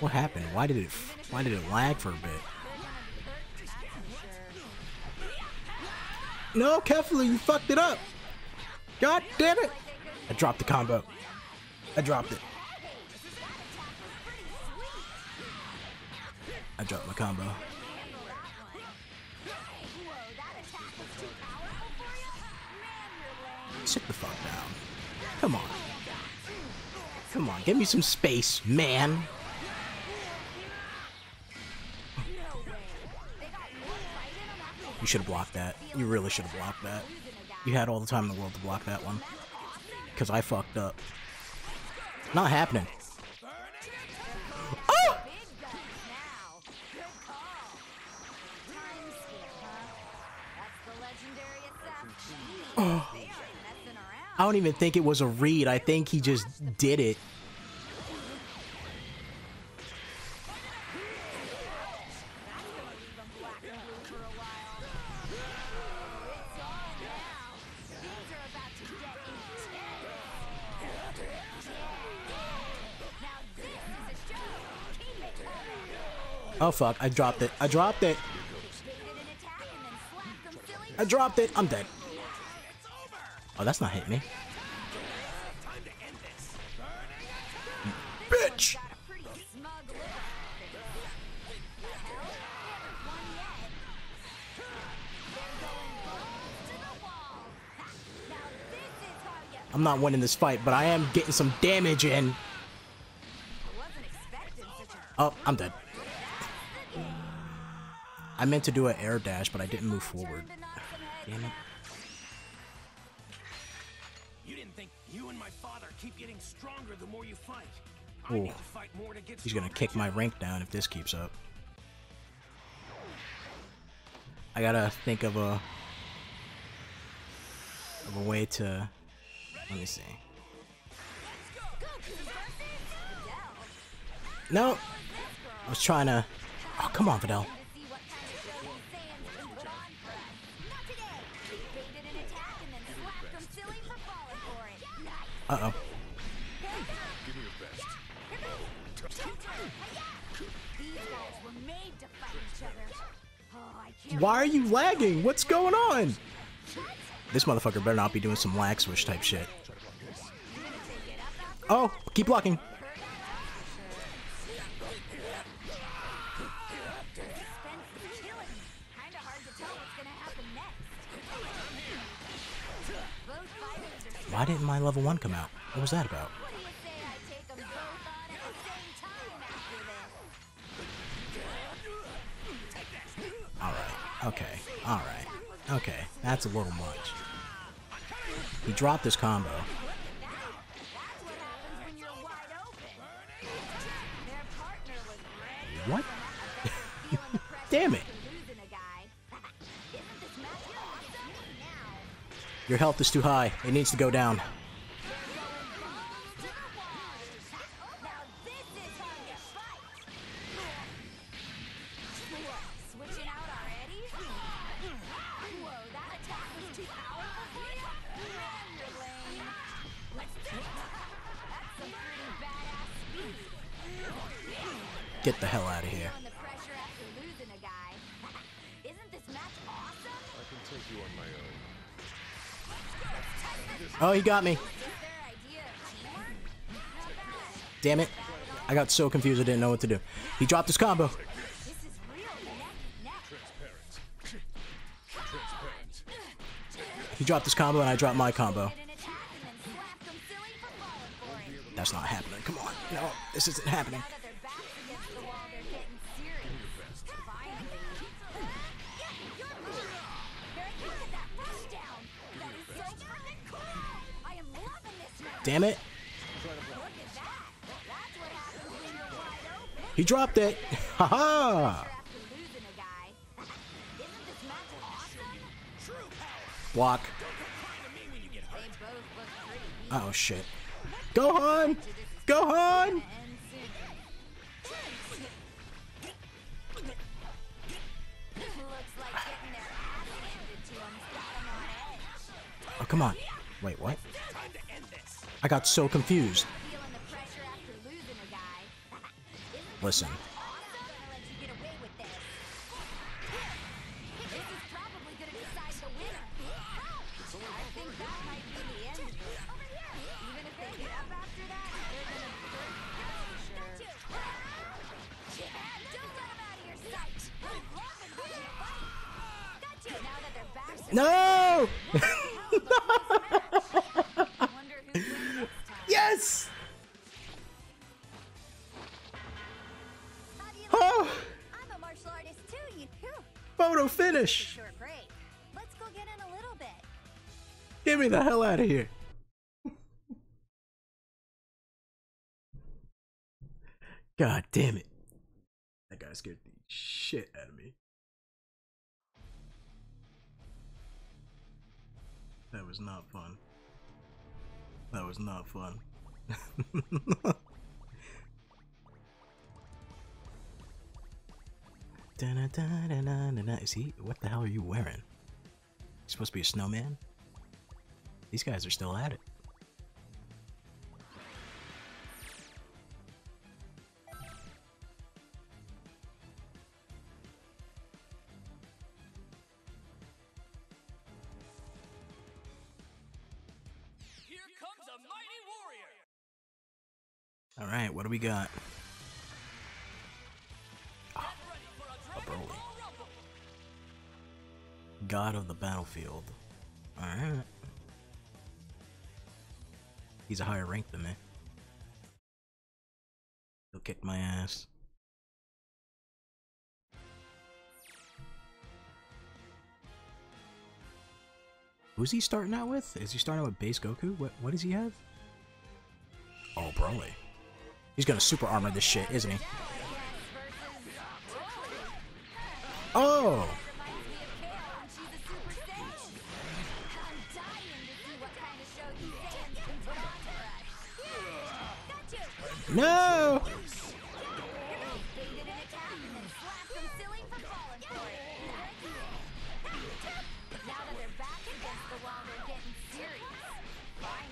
What happened? Why did it why did it lag for a bit? No, Kefla, you fucked it up. God damn it! I dropped the combo. I dropped it. I dropped my combo. Give me some space, man. No way. They got more fight in them after You should have blocked that. You really should have blocked that. losing a guy. You had all the time in the world to block that one. Because I fucked up. Not happening. Oh! Big guns now. Good call. Time skip, huh? That's the legendary assassin. They aren't messing around. I don't even think it was a read. I think he just did it. Fuck, I dropped it. I dropped it. I dropped it. I'm dead. Oh, that's not hitting me. Bitch! I'm not winning this fight, but I am getting some damage in. Oh, I'm dead. I meant to do an air dash, but I didn't move forward. turn to knock some heads Damn it. You didn't think you and my father keep getting stronger the more you fight. Ooh. fight to He's gonna kick my rank down if this keeps up. I gotta think of a of a way to. Let me see. No, I was trying to. Oh, come on, Videl. I can't Why are you lagging? What's going on? This motherfucker better not be doing some lag switch type shit. Oh, keep blocking. Why didn't my level one come out? What was that about? Alright, okay, alright, okay. That's a little much. He dropped this combo. Your health is too high. It needs to go down. Got me. Damn it. I got so confused I didn't know what to do. He dropped his combo. He dropped his combo and I dropped my combo. That's not happening. Come on. No, this isn't happening. And soon. Looks like getting their ass handed to 'em's got 'em on. Oh, come on. Wait, what? I got so confused. Feeling photo finish. Let's go get in a little bit. Get me the hell out of here. God damn it. That guy scared the shit out of me. That was not fun. That was not fun. Da -da -da. Is he? What the hell are you wearing? You supposed to be a snowman? These guys are still at it. All right, what do we got? God of the battlefield. All right. He's a higher rank than me. He'll kick my ass. Who's he starting out with? Is he starting out with base Goku? What what does he have? Oh, Broly. He's gonna super armor this shit, isn't he? Oh! Finally,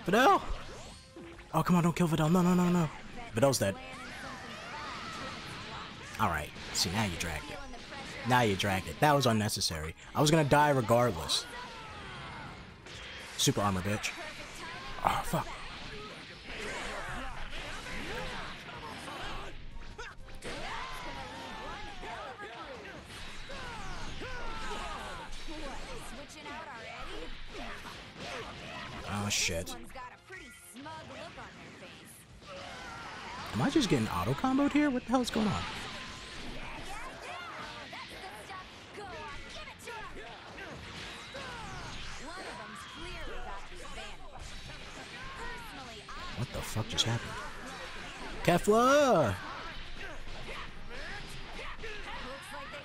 Videl! Oh, come on, don't kill Videl. No, no, no, no. Videl's dead. Alright, see, now you dragged it. Now you dragged it. That was unnecessary. I was gonna die regardless. Super armor, bitch. Oh, fuck. Face. Am I just getting auto comboed here? What the hell is going on? That's good stuff. Go on, give it to him. One of them's clearly got the advantage. Personally, I What the fuck just happened? Kefla! looks like they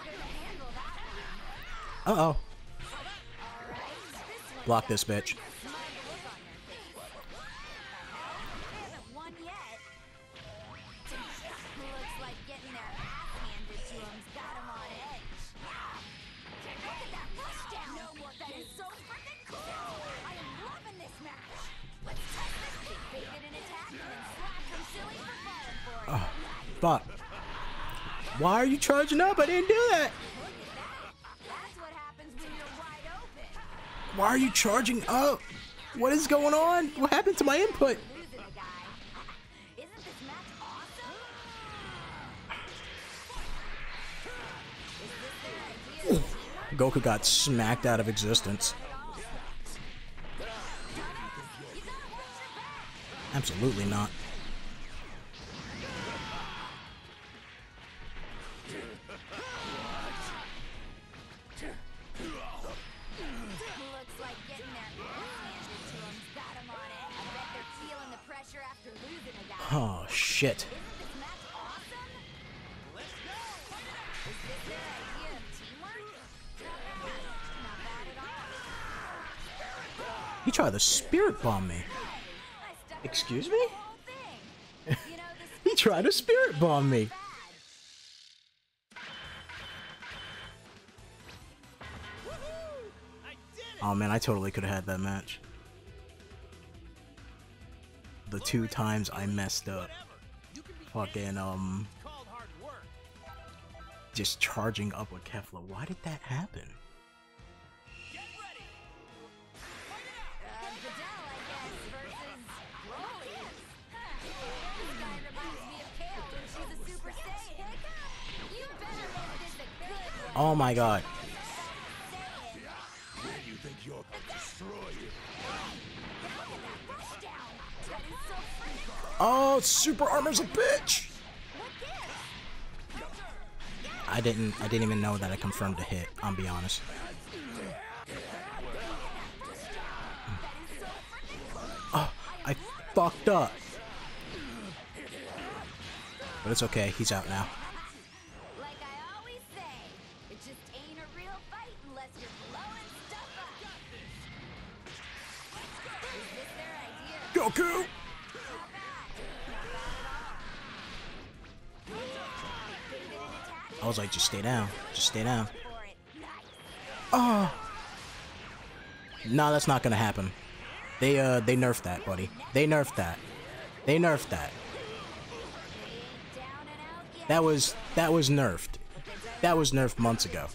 couldn't Why are you charging up? I didn't do that. Why are you charging up? What is going on? What happened to my input? Goku got smacked out of existence. Absolutely not. All. He tried to spirit bomb me. Excuse me? for the whole thing. You know, this He tried to spirit bomb me. bad. I did it! Oh man, I totally could have had that match. The two times I messed up. Fucking, um, just charging up with Kefla. Why did that happen? Oh my Uh, Oh, super armor's a bitch. I didn't. I didn't even know that I confirmed a hit. I'll be honest. Oh, I fucked up. But it's okay. He's out now. Down. Just stay down. for it. Nice. Oh. No, that's not gonna happen. They uh, they nerfed that, buddy. They nerfed that. They nerfed that. They ain't down and out yet. That was that was nerfed. That was nerfed months ago.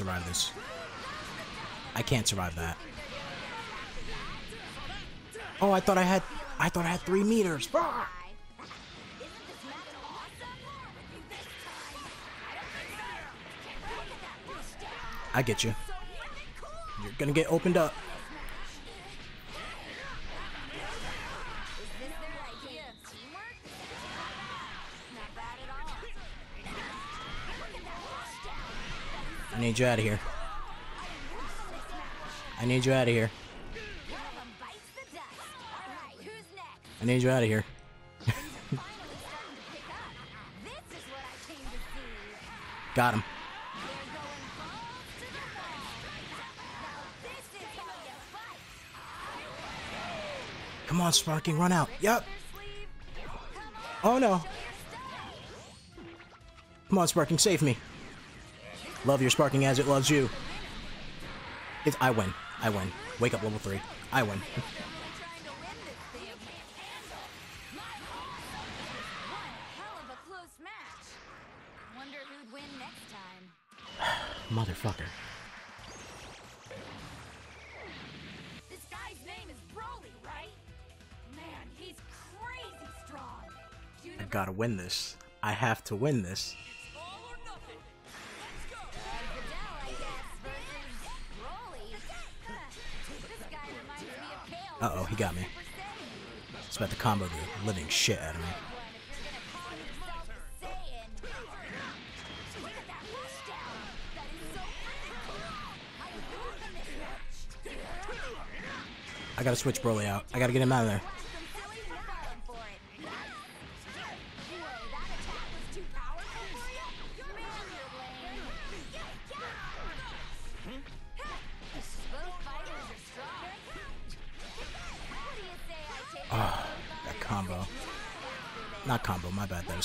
survive this. I can't survive that. Oh, I thought I had... I thought I had three meters. I get you. You're gonna get opened up. need you out of here. I need you out of here. I need you out of here. Got him. Come on, Sparking, run out. Yep. Oh no. Come on, Sparking, save me. Love your sparking as it loves you. It's I win. I win. Wake up level 3. I win. Motherfucker. This guy's name is Broly, right? Man, he's crazy strong. I gotta win this. I have to win this. got me. It's about to combo the living shit out of me. I gotta switch Broly out. I gotta get him out of there.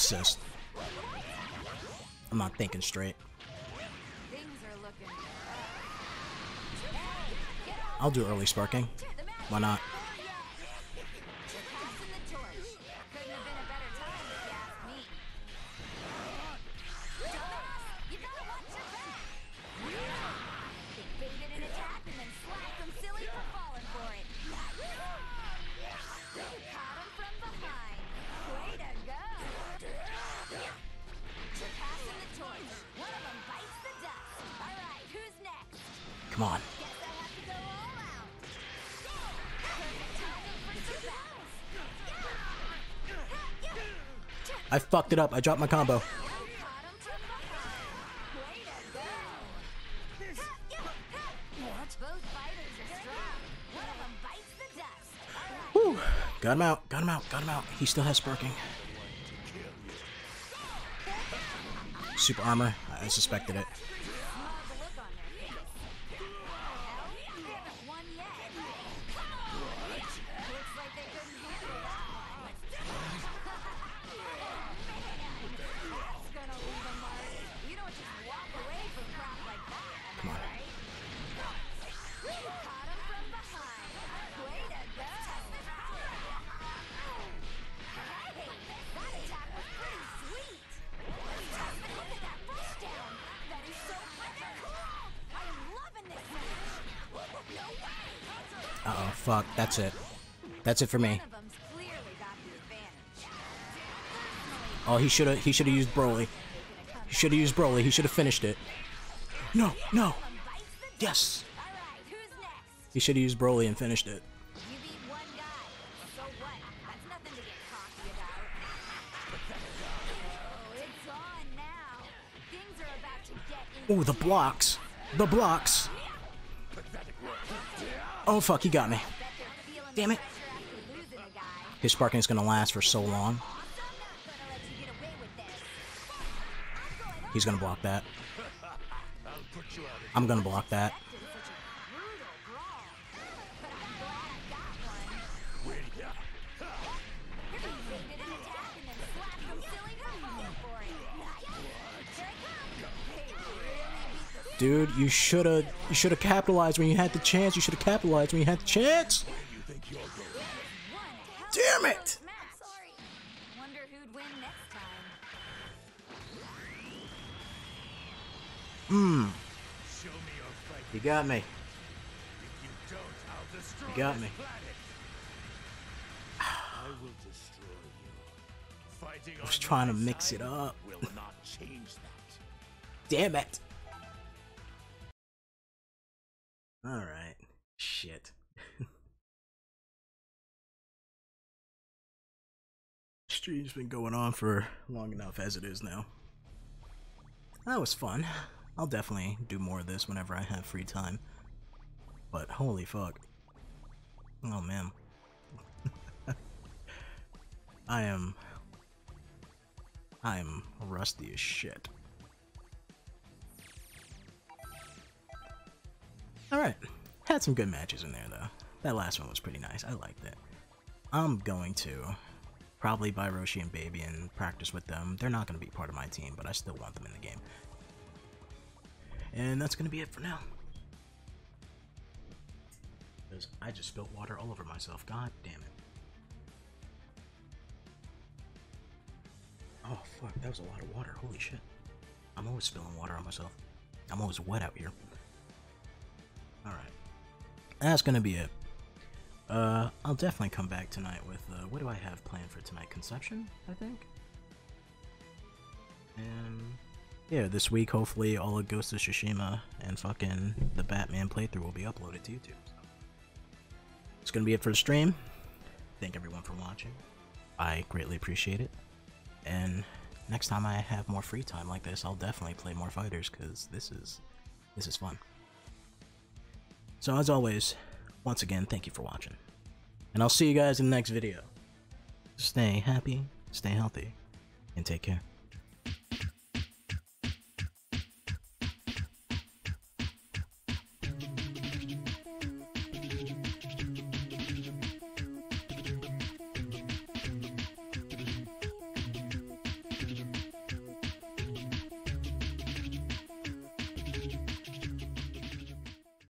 assist. I'm not thinking straight. I'll do early sparking. Why not? Come on. I fucked it up. I dropped my combo. Woo! Got him out. Got him out. Got him out. He still has sparking. Super armor. I suspected it. That's it. That's it for me. Oh, he should have. He should have used Broly. He should have used Broly. He should have finished it. No, no. Yes. He should have used Broly and finished it. Ooh, the blocks. The blocks. Oh, fuck, he got me. You're His sparking is going to last for so long. He's going to block that. I'm going to block that. Dude, you shoulda you shoulda capitalized when you had the chance. You shoulda capitalized when you had the chance. One Damn it! Wonder who'd win next time. Hmm. Show me your fight. You got me. If you don't, I'll destroy You got me. I will destroy you. Fighting I was trying to mix it up. Will not change that. Damn it. Been going on for long enough as it is now. That was fun. I'll definitely do more of this whenever I have free time. But holy fuck. Oh man. I am. I am rusty as shit. Alright. Had some good matches in there, though. That last one was pretty nice. I liked it. I'm going to probably buy Roshi and Baby and practice with them. They're not going to be part of my team, but I still want them in the game. And that's going to be it for now. Because I just spilled water all over myself. God damn it. Oh, fuck. That was a lot of water. Holy shit. I'm always spilling water on myself. I'm always wet out here. Alright. That's gonna be it. Uh, I'll definitely come back tonight with, uh, what do I have planned for tonight? Conception, I think? And, yeah, this week, hopefully, all of Ghost of Tsushima and fucking the Batman playthrough will be uploaded to YouTube. So. It's gonna be it for the stream. Thank everyone for watching. I greatly appreciate it. And next time I have more free time like this, I'll definitely play more fighters, because this is, this is fun. So as always, once again, thank you for watching. And I'll see you guys in the next video. Stay happy, stay healthy, and take care.